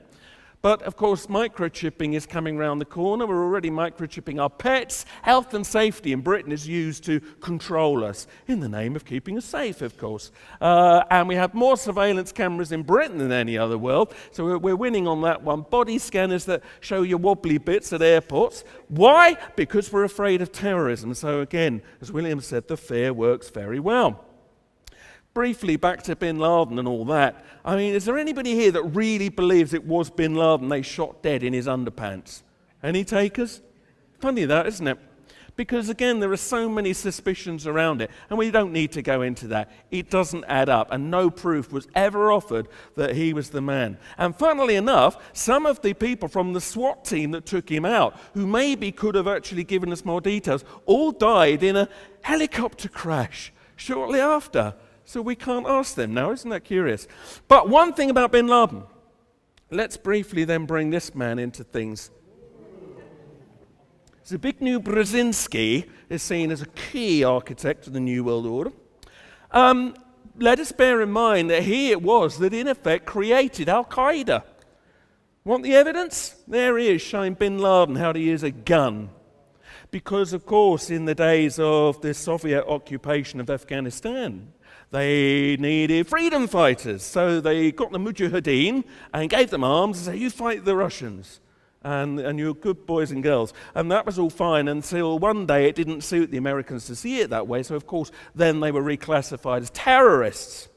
But of course, microchipping is coming around the corner. We're already microchipping our pets. Health and safety in Britain is used to control us in the name of keeping us safe, of course. Uh, and we have more surveillance cameras in Britain than any other world. So we're, we're winning on that one. Body scanners that show you wobbly bits at airports. Why? Because we're afraid of terrorism. So again, as William said, the fear works very well briefly back to bin Laden and all that. I mean, is there anybody here that really believes it was bin Laden they shot dead in his underpants? Any takers? Funny that, isn't it? Because again, there are so many suspicions around it, and we don't need to go into that. It doesn't add up, and no proof was ever offered that he was the man. And funnily enough, some of the people from the SWAT team that took him out, who maybe could have actually given us more details, all died in a helicopter crash shortly after. So we can't ask them now. Isn't that curious? But one thing about bin Laden. Let's briefly then bring this man into things. Zbigniew Brzezinski is seen as a key architect of the New World Order. Um, let us bear in mind that he it was that in effect created Al Qaeda. Want the evidence? There he is showing bin Laden how to use a gun. Because, of course, in the days of the Soviet occupation of Afghanistan, they needed freedom fighters. So they got the Mujahideen and gave them arms and said, You fight the Russians. And, and you're good boys and girls. And that was all fine until one day it didn't suit the Americans to see it that way. So, of course, then they were reclassified as terrorists.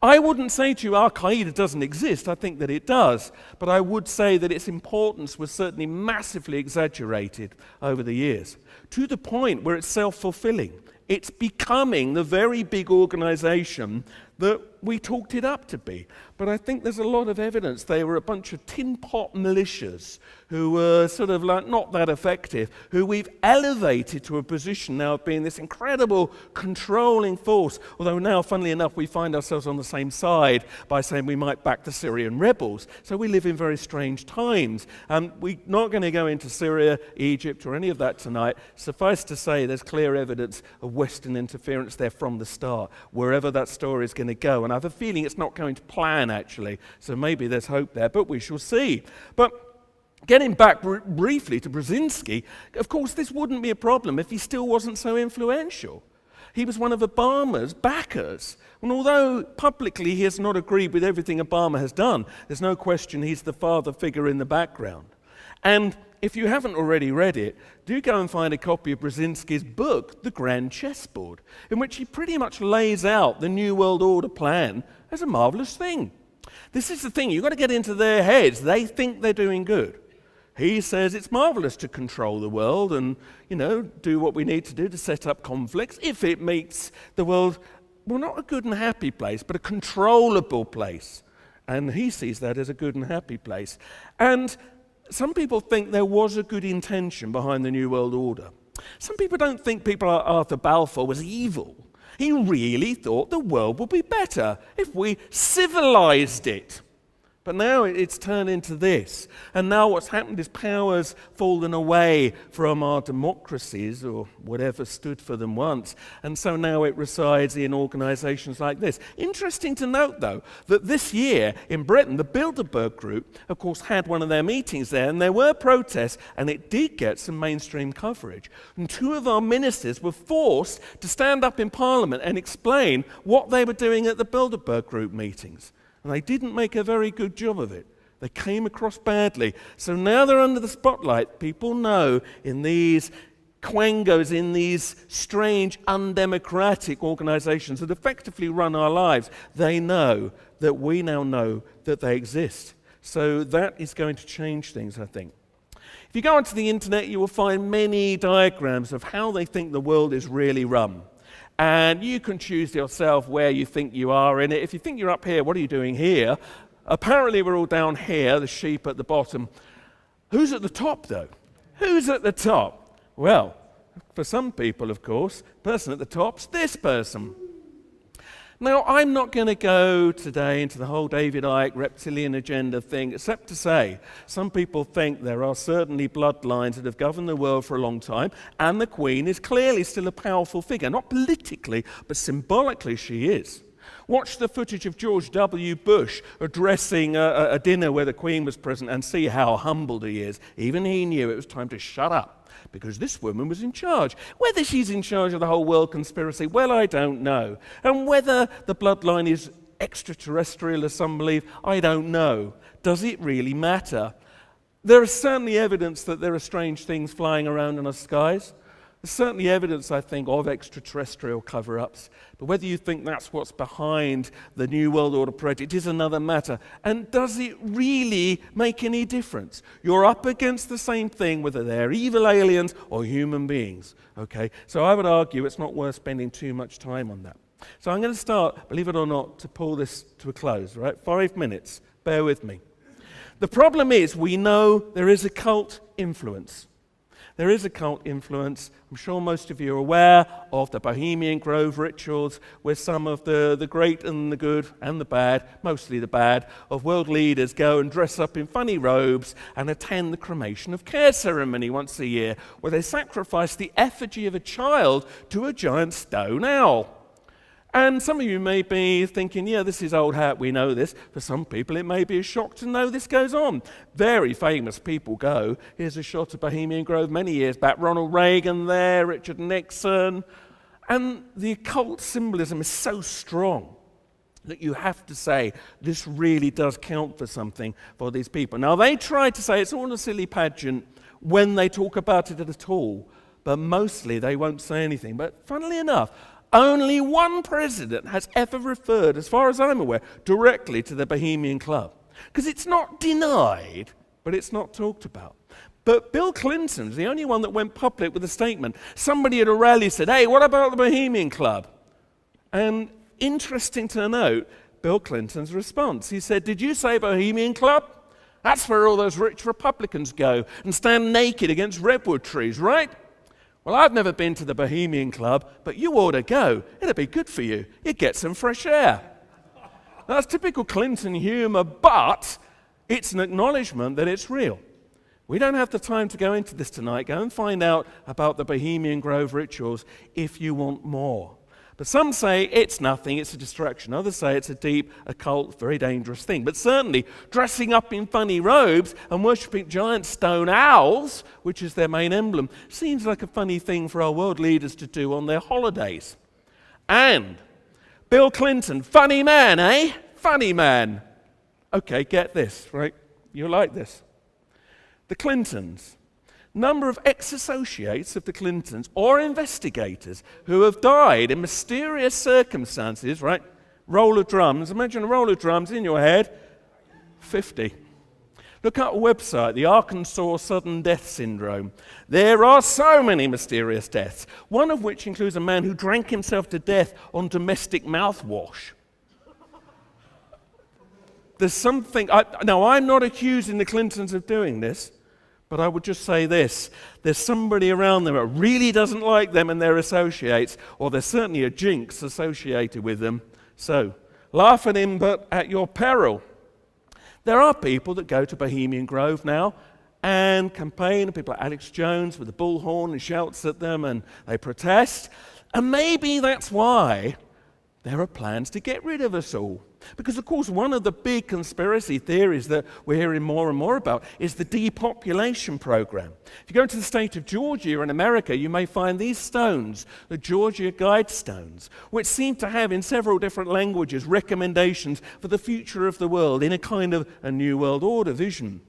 I wouldn't say to you Al Qaeda doesn't exist. I think that it does. But I would say that its importance was certainly massively exaggerated over the years to the point where it's self fulfilling. It's becoming the very big organization that we talked it up to be. But I think there's a lot of evidence they were a bunch of tin pot militias who were sort of like not that effective, who we've elevated to a position now of being this incredible controlling force. Although now, funnily enough, we find ourselves on the same side by saying we might back the Syrian rebels. So we live in very strange times. Um, and we're not going to go into Syria, Egypt, or any of that tonight. Suffice to say, there's clear evidence of Western interference there from the start, wherever that story is going to go. And I have a feeling it's not going to plan, actually. So maybe there's hope there, but we shall see. But Getting back br- briefly to Brzezinski, of course, this wouldn't be a problem if he still wasn't so influential. He was one of Obama's backers. And although publicly he has not agreed with everything Obama has done, there's no question he's the father figure in the background. And if you haven't already read it, do go and find a copy of Brzezinski's book, The Grand Chessboard, in which he pretty much lays out the New World Order plan as a marvelous thing. This is the thing, you've got to get into their heads. They think they're doing good. He says it's marvelous to control the world and, you know, do what we need to do to set up conflicts if it makes the world, well, not a good and happy place, but a controllable place. And he sees that as a good and happy place. And some people think there was a good intention behind the New World Order. Some people don't think people like Arthur Balfour was evil. He really thought the world would be better if we civilized it. But now it's turned into this. And now what's happened is power's fallen away from our democracies, or whatever stood for them once. And so now it resides in organizations like this. Interesting to note, though, that this year in Britain, the Bilderberg Group, of course, had one of their meetings there, and there were protests, and it did get some mainstream coverage. And two of our ministers were forced to stand up in Parliament and explain what they were doing at the Bilderberg Group meetings. And they didn't make a very good job of it. They came across badly. So now they're under the spotlight. People know in these quangos, in these strange, undemocratic organizations that effectively run our lives, they know that we now know that they exist. So that is going to change things, I think. If you go onto the internet, you will find many diagrams of how they think the world is really run. And you can choose yourself where you think you are in it. If you think you're up here, what are you doing here? Apparently, we're all down here, the sheep at the bottom. Who's at the top, though? Who's at the top? Well, for some people, of course, person at the top's this person. Now, I'm not going to go today into the whole David Icke reptilian agenda thing, except to say some people think there are certainly bloodlines that have governed the world for a long time, and the Queen is clearly still a powerful figure. Not politically, but symbolically, she is. Watch the footage of George W. Bush addressing a, a dinner where the Queen was present and see how humbled he is. Even he knew it was time to shut up because this woman was in charge. Whether she's in charge of the whole world conspiracy, well, I don't know. And whether the bloodline is extraterrestrial, as some believe, I don't know. Does it really matter? There is certainly evidence that there are strange things flying around in our skies. There's certainly evidence, I think, of extraterrestrial cover ups. But whether you think that's what's behind the New World Order project is another matter. And does it really make any difference? You're up against the same thing, whether they're evil aliens or human beings. Okay? So I would argue it's not worth spending too much time on that. So I'm going to start, believe it or not, to pull this to a close, right? Five minutes. Bear with me. The problem is, we know there is a cult influence. There is a cult influence. I'm sure most of you are aware of the Bohemian Grove rituals, where some of the, the great and the good and the bad, mostly the bad, of world leaders go and dress up in funny robes and attend the cremation of care ceremony once a year, where they sacrifice the effigy of a child to a giant stone owl. And some of you may be thinking, yeah, this is old hat, we know this. For some people, it may be a shock to know this goes on. Very famous people go. Here's a shot of Bohemian Grove many years back. Ronald Reagan there, Richard Nixon. And the occult symbolism is so strong that you have to say this really does count for something for these people. Now, they try to say it's all a silly pageant when they talk about it at all, but mostly they won't say anything. But funnily enough, only one president has ever referred, as far as I'm aware, directly to the Bohemian Club. Because it's not denied, but it's not talked about. But Bill Clinton's the only one that went public with a statement. Somebody at a rally said, Hey, what about the Bohemian Club? And interesting to note, Bill Clinton's response. He said, Did you say Bohemian Club? That's where all those rich Republicans go and stand naked against redwood trees, right? Well, I've never been to the Bohemian Club, but you ought to go. It'll be good for you. You'd get some fresh air. That's typical Clinton humor, but it's an acknowledgement that it's real. We don't have the time to go into this tonight. Go and find out about the Bohemian Grove rituals if you want more. But some say it's nothing, it's a distraction. Others say it's a deep, occult, very dangerous thing. But certainly, dressing up in funny robes and worshipping giant stone owls, which is their main emblem, seems like a funny thing for our world leaders to do on their holidays. And Bill Clinton, funny man, eh? Funny man. Okay, get this, right? You like this. The Clintons number of ex associates of the Clintons or investigators who have died in mysterious circumstances, right? Roll of drums. Imagine a roll of drums in your head 50. Look at a website, the Arkansas Sudden Death Syndrome. There are so many mysterious deaths, one of which includes a man who drank himself to death on domestic mouthwash. There's something, I, now I'm not accusing the Clintons of doing this, but I would just say this there's somebody around them that really doesn't like them and their associates, or there's certainly a jinx associated with them. So, laugh at him, but at your peril. There are people that go to Bohemian Grove now and campaign, and people like Alex Jones with the bullhorn and shouts at them and they protest. And maybe that's why there are plans to get rid of us all. Because, of course, one of the big conspiracy theories that we're hearing more and more about is the depopulation program. If you go to the state of Georgia in America, you may find these stones, the Georgia Guidestones, which seem to have in several different languages recommendations for the future of the world in a kind of a New World Order vision.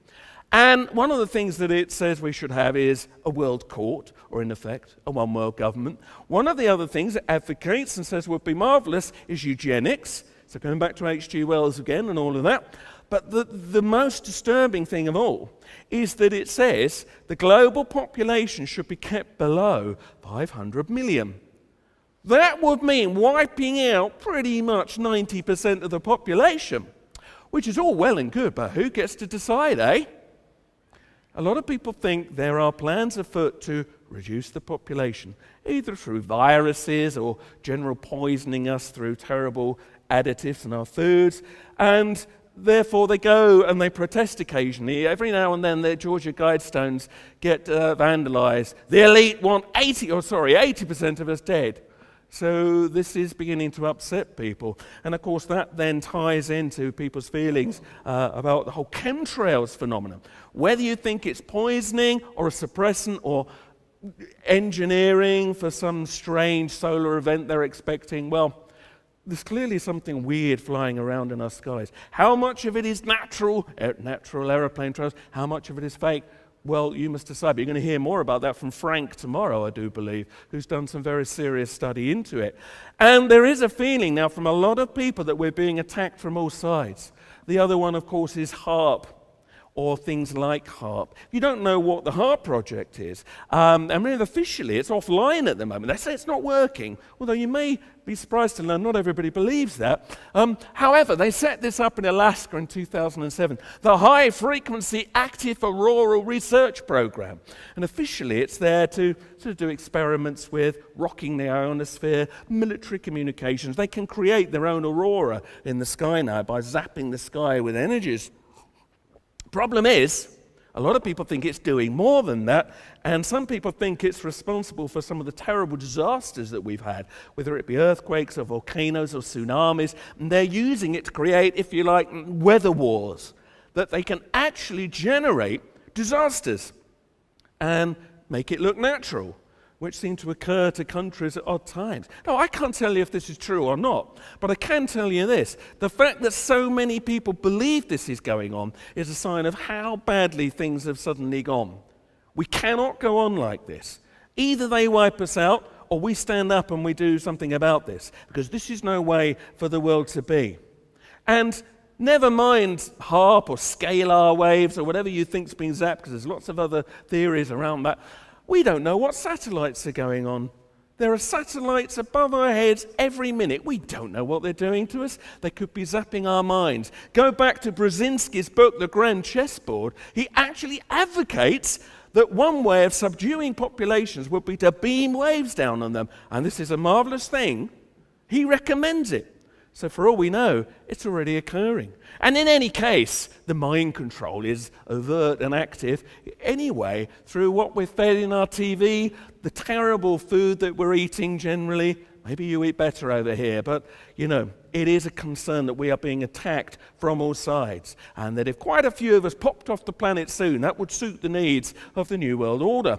And one of the things that it says we should have is a world court, or in effect, a one world government. One of the other things it advocates and says would be marvelous is eugenics. So going back to H.G. Wells again and all of that. But the, the most disturbing thing of all is that it says the global population should be kept below 500 million. That would mean wiping out pretty much 90% of the population, which is all well and good, but who gets to decide, eh? A lot of people think there are plans afoot to reduce the population, either through viruses or general poisoning us through terrible additives in our foods. And therefore, they go and they protest occasionally. Every now and then, their Georgia Guidestones get uh, vandalized. The elite want 80, or sorry, 80% of us dead. So this is beginning to upset people. And of course, that then ties into people's feelings uh, about the whole chemtrails phenomenon. Whether you think it's poisoning or a suppressant or engineering for some strange solar event they're expecting, well, there's clearly something weird flying around in our skies. How much of it is natural, natural aeroplane trails? How much of it is fake? Well, you must decide. But you're going to hear more about that from Frank tomorrow, I do believe, who's done some very serious study into it. And there is a feeling now from a lot of people that we're being attacked from all sides. The other one, of course, is HAARP or things like HAARP. You don't know what the HAARP project is. Um, I mean, officially, it's offline at the moment. They say it's not working, although you may be surprised to learn not everybody believes that. Um, however, they set this up in Alaska in 2007, the High Frequency Active Auroral Research Program. And officially, it's there to sort of do experiments with rocking the ionosphere, military communications. They can create their own aurora in the sky now by zapping the sky with energies. Problem is, a lot of people think it's doing more than that, and some people think it's responsible for some of the terrible disasters that we've had, whether it be earthquakes or volcanoes or tsunamis. And they're using it to create, if you like, weather wars, that they can actually generate disasters and make it look natural which seem to occur to countries at odd times. Now, I can't tell you if this is true or not, but I can tell you this. The fact that so many people believe this is going on is a sign of how badly things have suddenly gone. We cannot go on like this. Either they wipe us out or we stand up and we do something about this, because this is no way for the world to be. And Never mind HAARP or scalar waves or whatever you think's been zapped, because there's lots of other theories around that. We don't know what satellites are going on. There are satellites above our heads every minute. We don't know what they're doing to us. They could be zapping our minds. Go back to Brzezinski's book, The Grand Chessboard. He actually advocates that one way of subduing populations would be to beam waves down on them. And this is a marvelous thing. He recommends it. So, for all we know, it's already occurring. And in any case, the mind control is overt and active anyway through what we're fed in our TV, the terrible food that we're eating generally. Maybe you eat better over here, but you know, it is a concern that we are being attacked from all sides. And that if quite a few of us popped off the planet soon, that would suit the needs of the New World Order.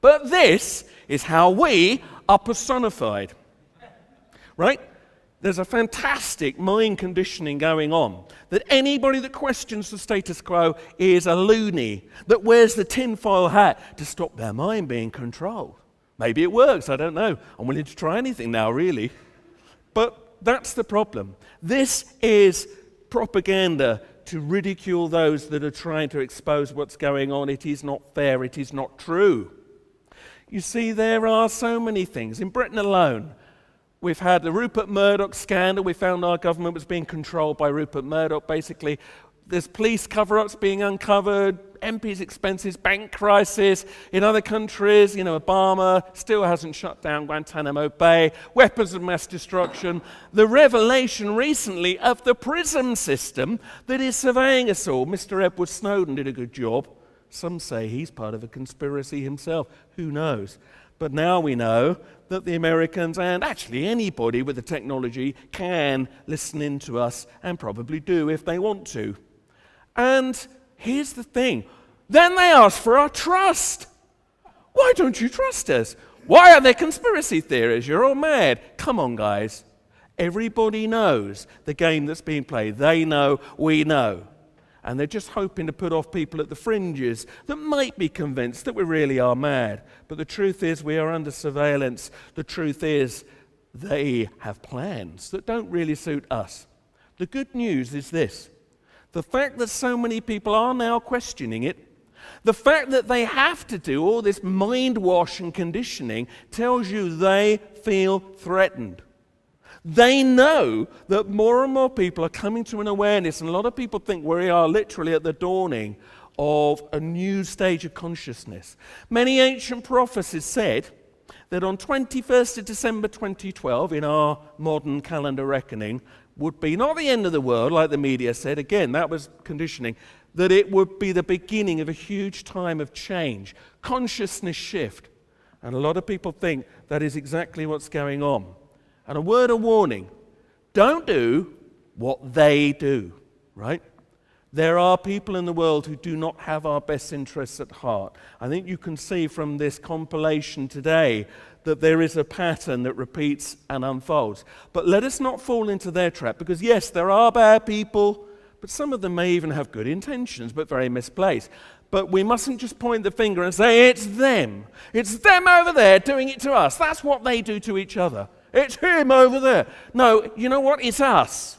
But this is how we are personified. Right? There's a fantastic mind conditioning going on that anybody that questions the status quo is a loony that wears the tinfoil hat to stop their mind being controlled. Maybe it works, I don't know. I'm willing to try anything now, really. But that's the problem. This is propaganda to ridicule those that are trying to expose what's going on. It is not fair, it is not true. You see, there are so many things. In Britain alone, We've had the Rupert Murdoch scandal. We found our government was being controlled by Rupert Murdoch. Basically, there's police cover ups being uncovered, MPs' expenses, bank crisis. In other countries, you know, Obama still hasn't shut down Guantanamo Bay, weapons of mass destruction. The revelation recently of the PRISM system that is surveying us all. Mr. Edward Snowden did a good job. Some say he's part of a conspiracy himself. Who knows? But now we know that the Americans and actually anybody with the technology can listen in to us and probably do if they want to. And here's the thing then they ask for our trust. Why don't you trust us? Why are there conspiracy theories? You're all mad. Come on, guys. Everybody knows the game that's being played. They know, we know and they're just hoping to put off people at the fringes that might be convinced that we really are mad. But the truth is, we are under surveillance. The truth is, they have plans that don't really suit us. The good news is this the fact that so many people are now questioning it, the fact that they have to do all this mind wash and conditioning tells you they feel threatened. They know that more and more people are coming to an awareness, and a lot of people think we are literally at the dawning of a new stage of consciousness. Many ancient prophecies said that on 21st of December 2012, in our modern calendar reckoning, would be not the end of the world, like the media said, again, that was conditioning, that it would be the beginning of a huge time of change, consciousness shift. And a lot of people think that is exactly what's going on. And a word of warning don't do what they do, right? There are people in the world who do not have our best interests at heart. I think you can see from this compilation today that there is a pattern that repeats and unfolds. But let us not fall into their trap because, yes, there are bad people, but some of them may even have good intentions, but very misplaced. But we mustn't just point the finger and say, it's them. It's them over there doing it to us. That's what they do to each other. It's him over there. No, you know what? It's us.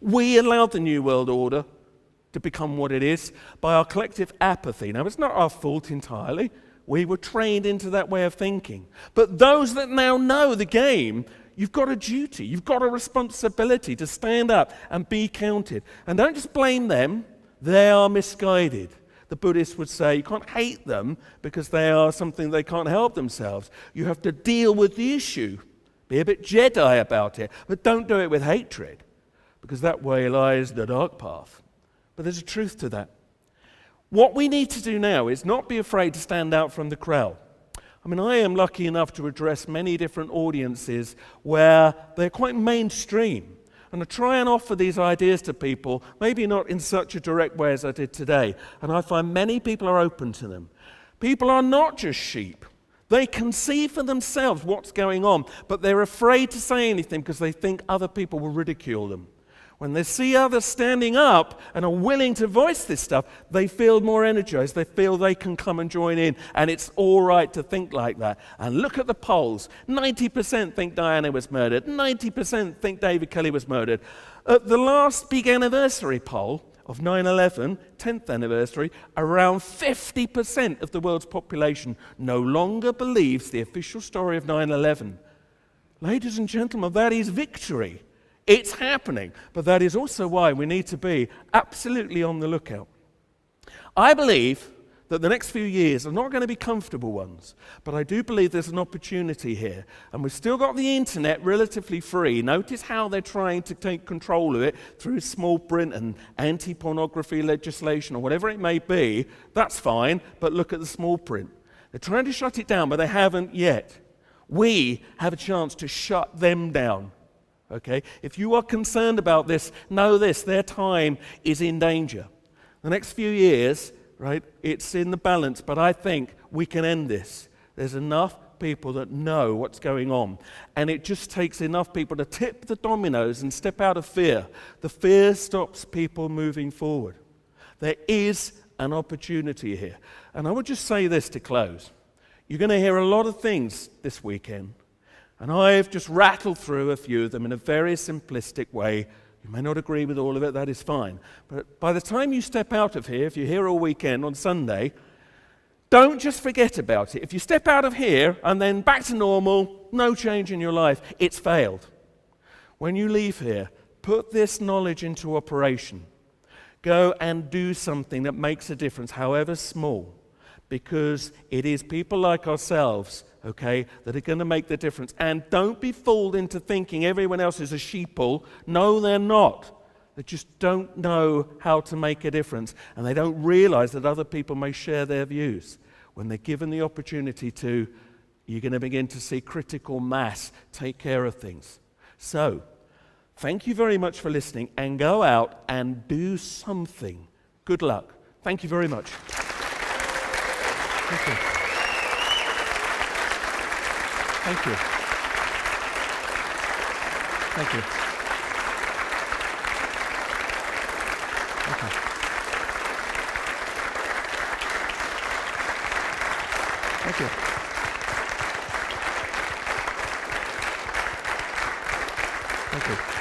We allowed the New World Order to become what it is by our collective apathy. Now, it's not our fault entirely. We were trained into that way of thinking. But those that now know the game, you've got a duty, you've got a responsibility to stand up and be counted. And don't just blame them, they are misguided. The Buddhists would say you can't hate them because they are something they can't help themselves. You have to deal with the issue. Be a bit Jedi about it, but don't do it with hatred, because that way lies the dark path. But there's a truth to that. What we need to do now is not be afraid to stand out from the crowd. I mean, I am lucky enough to address many different audiences where they're quite mainstream. And I try and offer these ideas to people, maybe not in such a direct way as I did today. And I find many people are open to them. People are not just sheep. They can see for themselves what's going on, but they're afraid to say anything because they think other people will ridicule them. When they see others standing up and are willing to voice this stuff, they feel more energized. They feel they can come and join in, and it's all right to think like that. And look at the polls 90% think Diana was murdered, 90% think David Kelly was murdered. At the last big anniversary poll, of 9 11, 10th anniversary, around 50% of the world's population no longer believes the official story of 9 11. Ladies and gentlemen, that is victory. It's happening. But that is also why we need to be absolutely on the lookout. I believe that the next few years are not going to be comfortable ones. But I do believe there's an opportunity here. And we've still got the internet relatively free. Notice how they're trying to take control of it through small print and anti pornography legislation or whatever it may be. That's fine, but look at the small print. They're trying to shut it down, but they haven't yet. We have a chance to shut them down. Okay? If you are concerned about this, know this their time is in danger. The next few years, right? It's in the balance, but I think we can end this. There's enough people that know what's going on. And it just takes enough people to tip the dominoes and step out of fear. The fear stops people moving forward. There is an opportunity here. And I would just say this to close. You're going to hear a lot of things this weekend. And I've just rattled through a few of them in a very simplistic way you may not agree with all of it, that is fine. But by the time you step out of here, if you're here all weekend on Sunday, don't just forget about it. If you step out of here and then back to normal, no change in your life, it's failed. When you leave here, put this knowledge into operation. Go and do something that makes a difference, however small, because it is people like ourselves, okay, that are going to make the difference. And don't be fooled into thinking everyone else is a sheeple. No, they're not. They just don't know how to make a difference, and they don't realize that other people may share their views. When they're given the opportunity to, you're going to begin to see critical mass take care of things. So, thank you very much for listening, and go out and do something. Good luck. Thank you very much. Thank you. Thank you. Thank you. Okay. Thank you. Thank you.